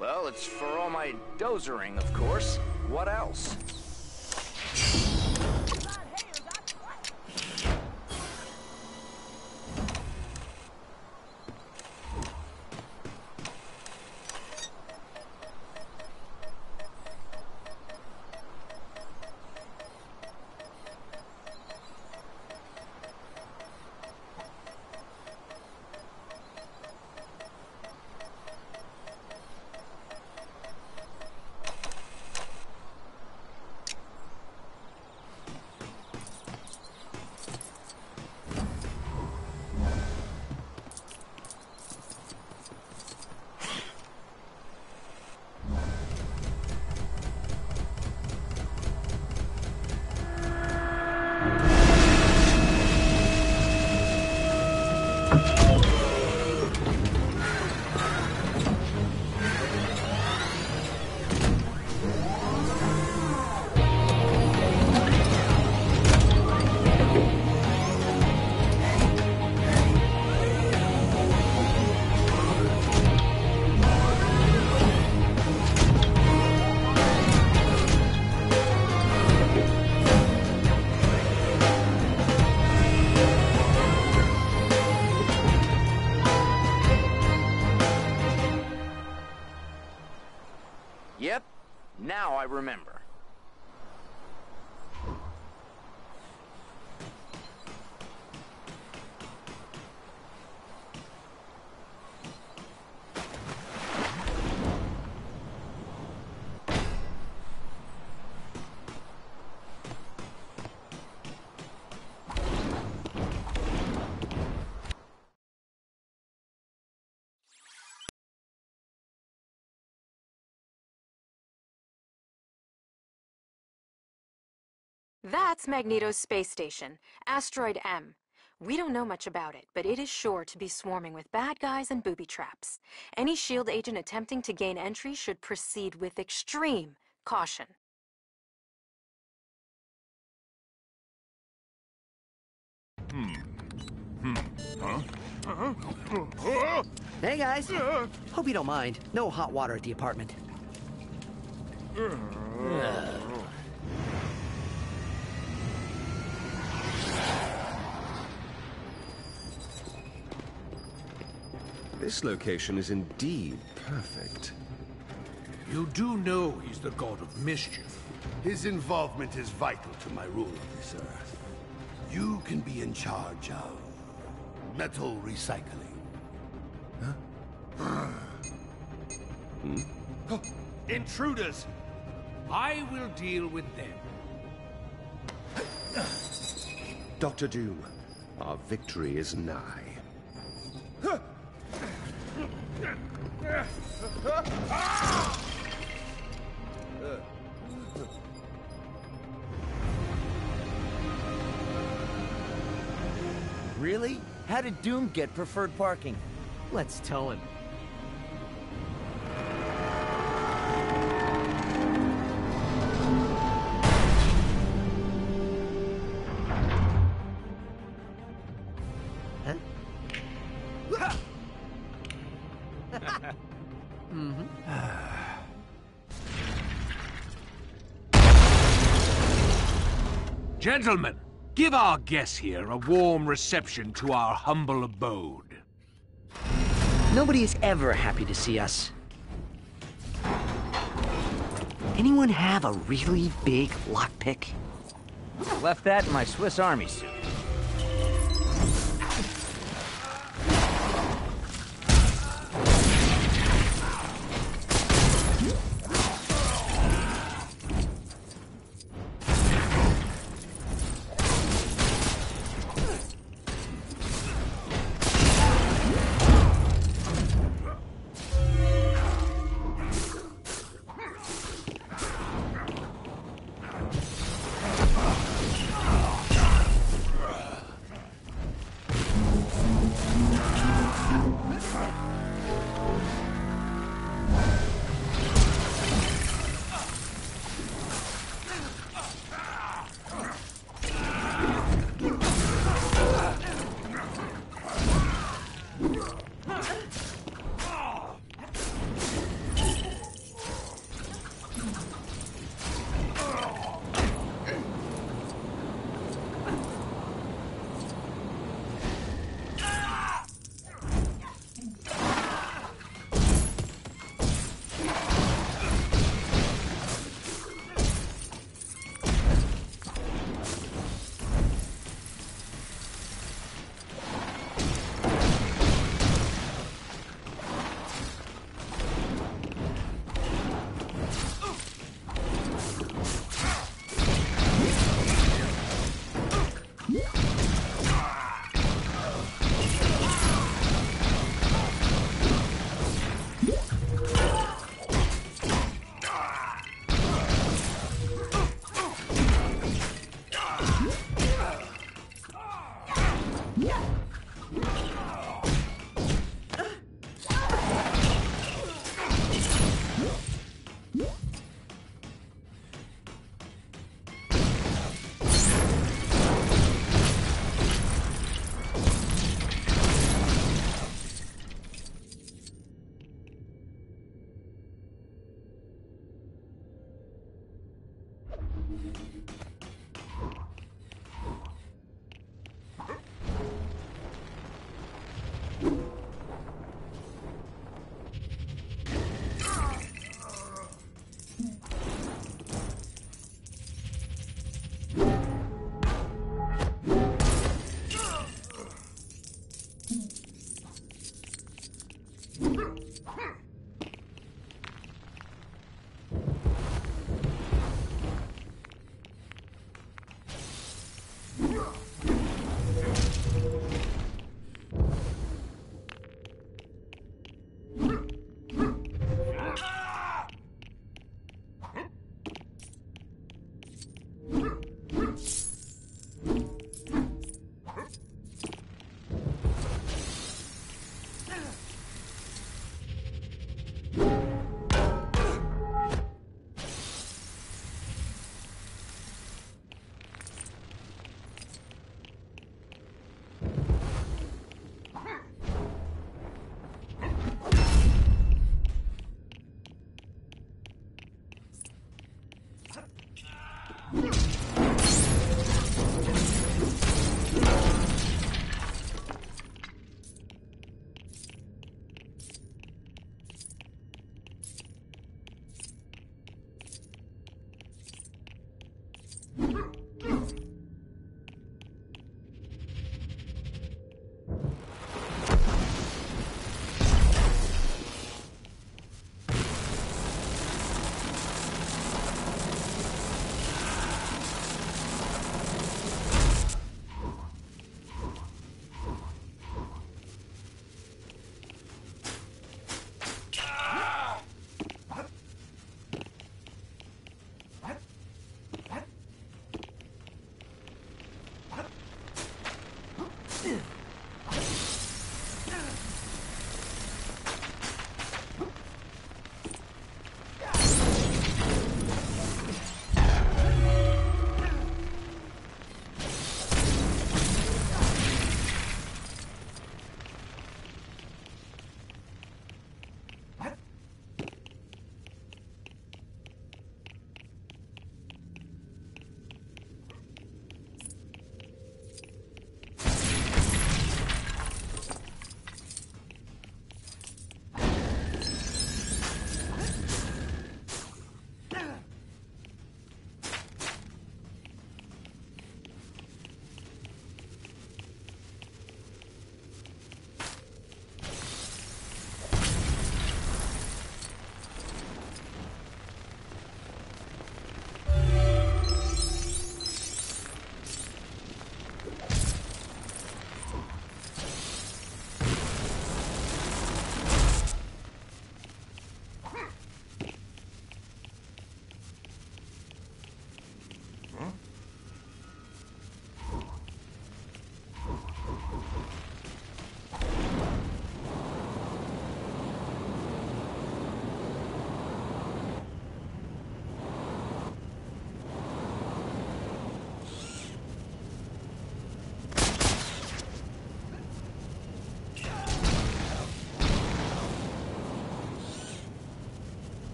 Well, it's for all my dozering, of course. What else? That's Magneto's space station, Asteroid M. We don't know much about it, but it is sure to be swarming with bad guys and booby traps. Any SHIELD agent attempting to gain entry should proceed with extreme caution. Hmm. Hmm. Huh? Hey guys. Hope you don't mind. No hot water at the apartment. This location is indeed perfect. You do know he's the god of mischief. His involvement is vital to my rule of this earth. You can be in charge of metal recycling. Huh? Hmm? Intruders! I will deal with them. Doctor Doom, our victory is nigh. Really? How did Doom get preferred parking? Let's tell him. Gentlemen, give our guests here a warm reception to our humble abode. Nobody is ever happy to see us. Anyone have a really big lockpick? Left that in my Swiss Army suit.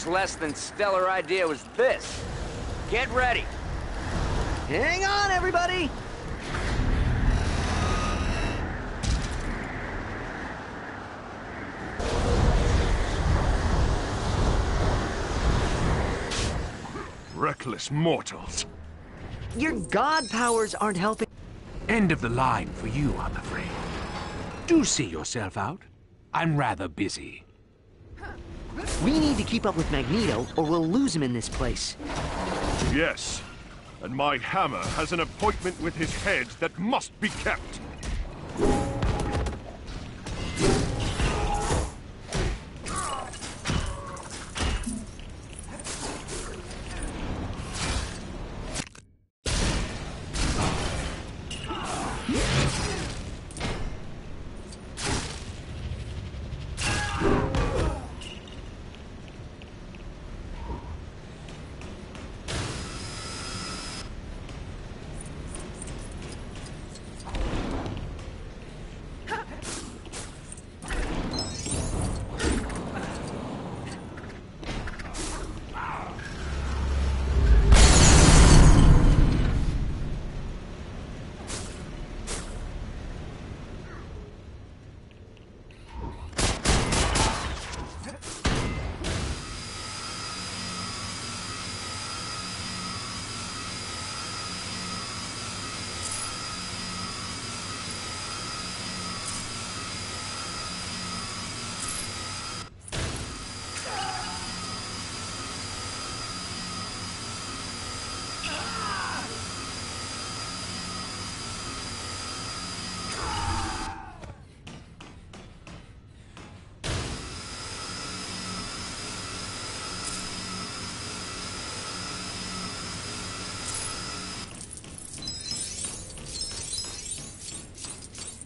Whose less than stellar idea was this? Get ready. Hang on, everybody! Reckless mortals. Your god powers aren't helping. End of the line for you, I'm afraid. Do see yourself out. I'm rather busy. We need to keep up with Magneto, or we'll lose him in this place. Yes. And my hammer has an appointment with his head that must be kept.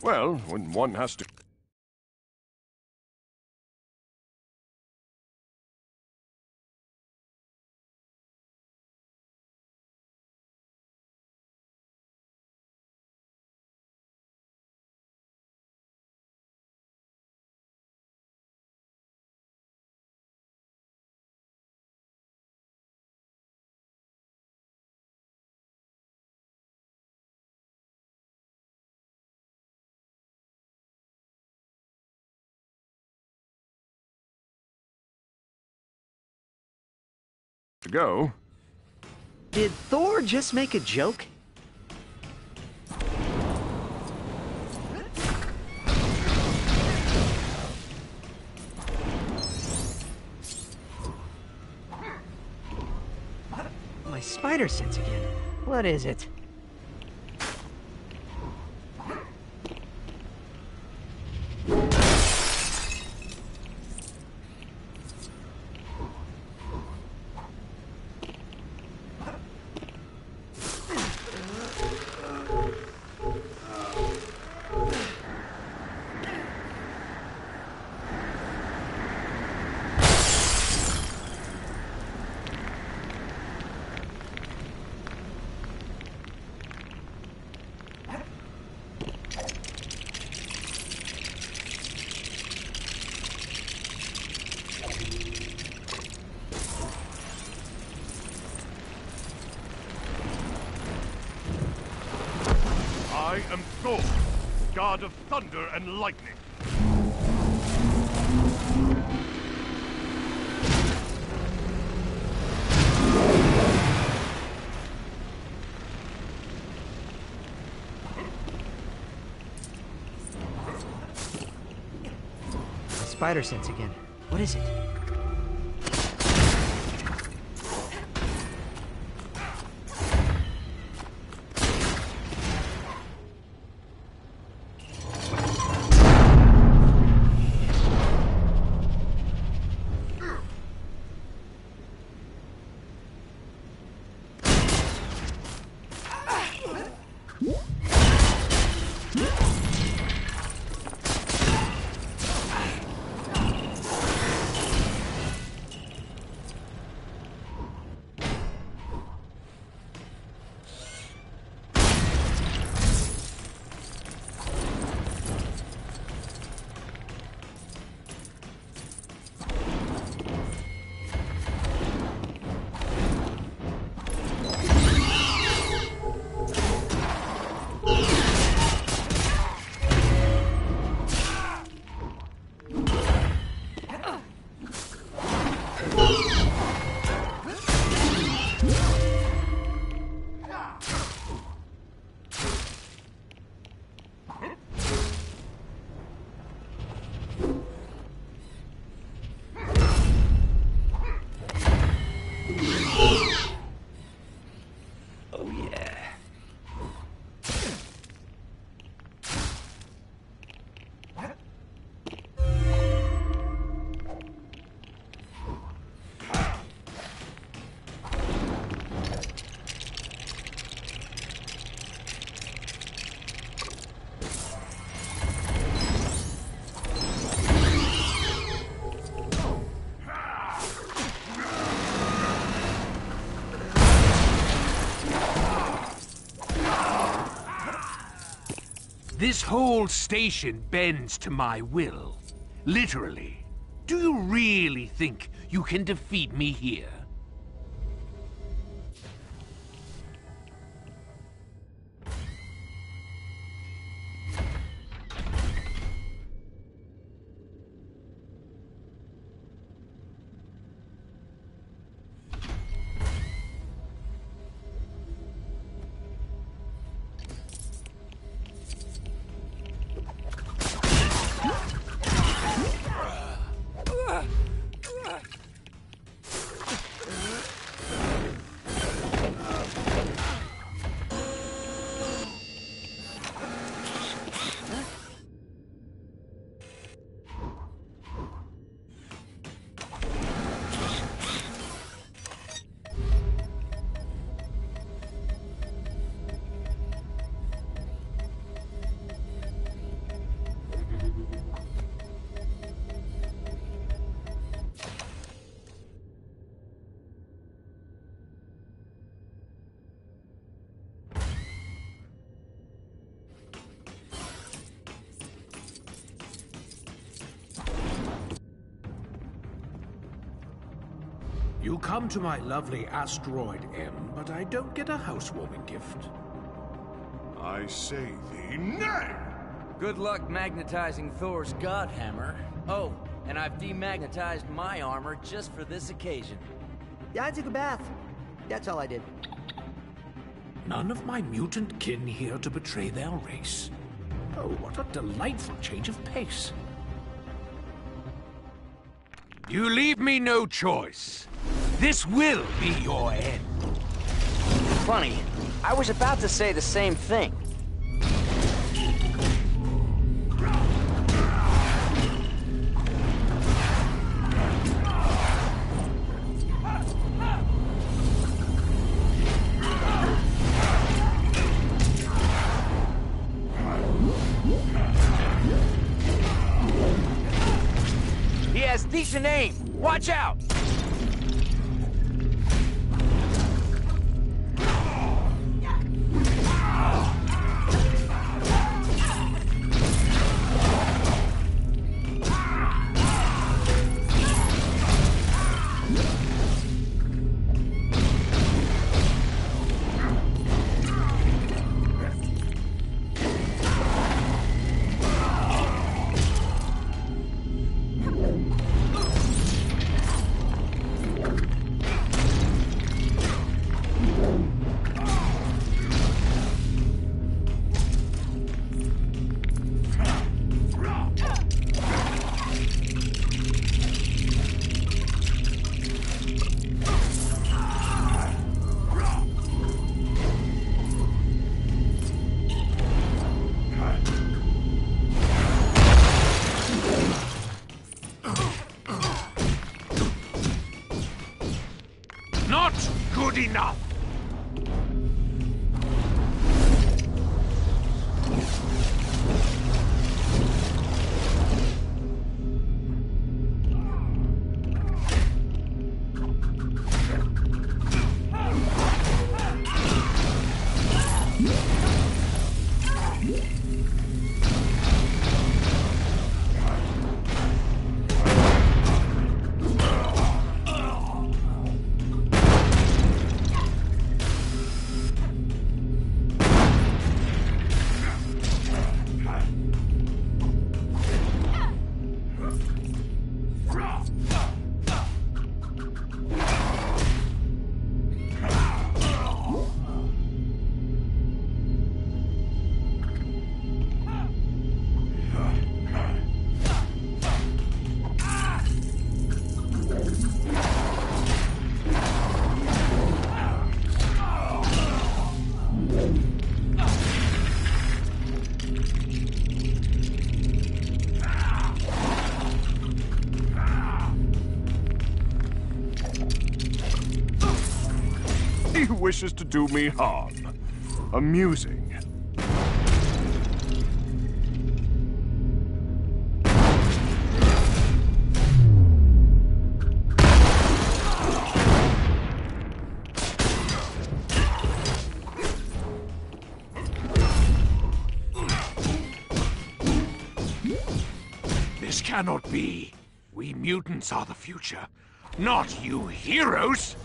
Well, when one has to... to go. Did Thor just make a joke? My spider sense again. What is it? Lightning. Spider sense again. What is it? This whole station bends to my will. Literally. Do you really think you can defeat me here? To my lovely asteroid M, but I don't get a housewarming gift. I say thee nay! Good luck magnetizing Thor's god hammer. Oh, and I've demagnetized my armor just for this occasion. Yeah, I took a bath. That's all I did. None of my mutant kin here to betray their race. Oh, what a delightful change of pace. You leave me no choice. This will be your end. Funny, I was about to say the same thing. wishes to do me harm. Amusing. This cannot be. We mutants are the future, not you heroes!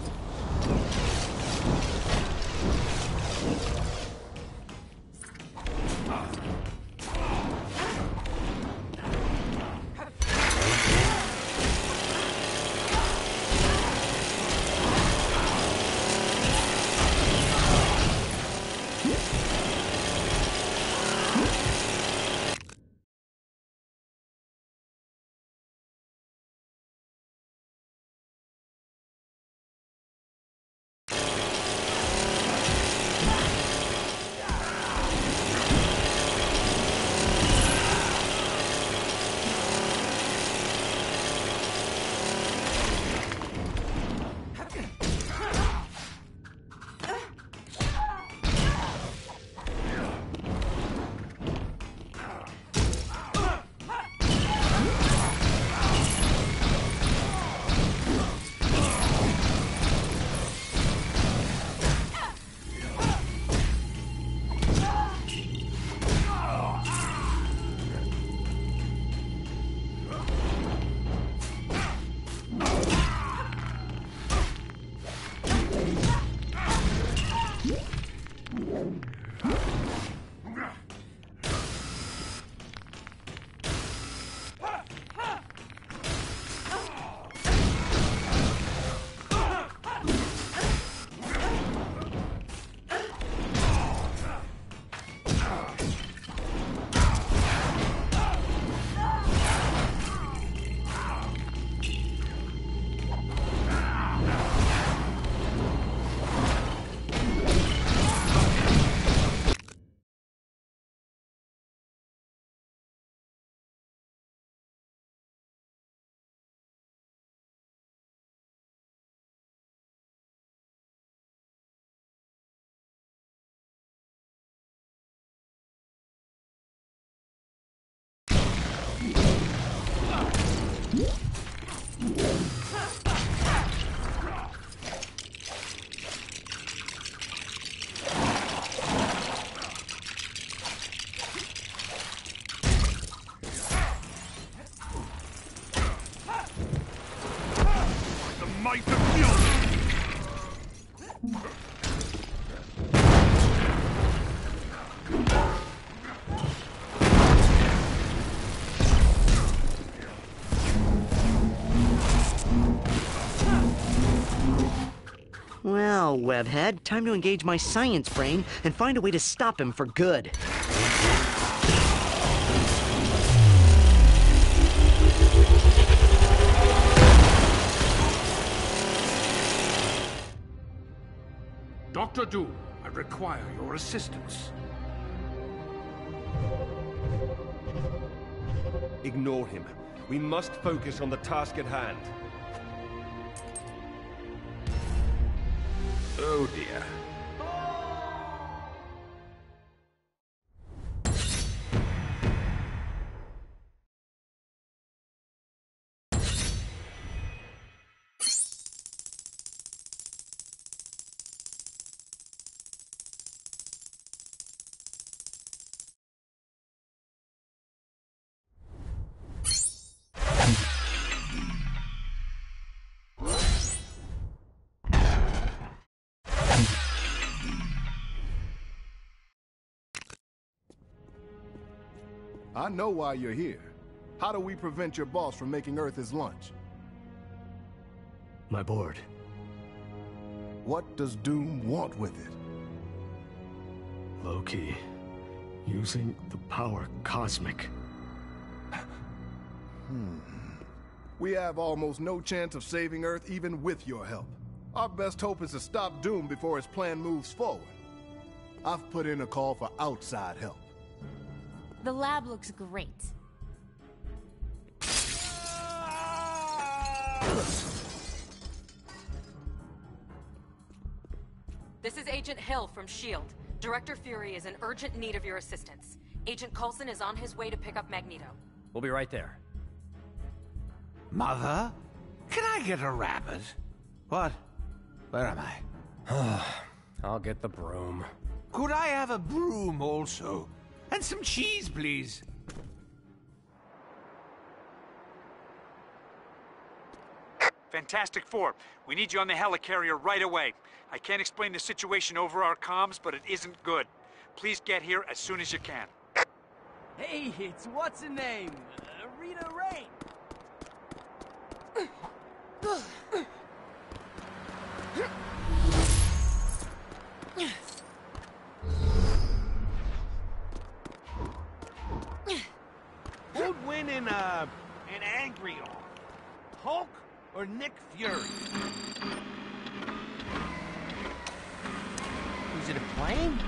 Well, Webhead, time to engage my science brain and find a way to stop him for good. Dr. Doom, I require your assistance. Ignore him. We must focus on the task at hand. Oh dear. I know why you're here. How do we prevent your boss from making Earth his lunch? My board. What does Doom want with it? Loki. Using the power cosmic. Hmm. We have almost no chance of saving Earth even with your help. Our best hope is to stop Doom before his plan moves forward. I've put in a call for outside help. The lab looks great. This is Agent Hill from S.H.I.E.L.D. Director Fury is in urgent need of your assistance. Agent Coulson is on his way to pick up Magneto. We'll be right there. Mother? Can I get a rabbit? What? Where am I? [sighs] I'll get the broom. Could I have a broom also? And some cheese, please. Fantastic Four, we need you on the helicarrier right away. I can't explain the situation over our comms, but it isn't good. Please get here as soon as you can. Hey, it's what's-her-name? Uh, Rita Ray! [laughs] In, uh, an angry off? Hulk or Nick Fury? Is it a plane?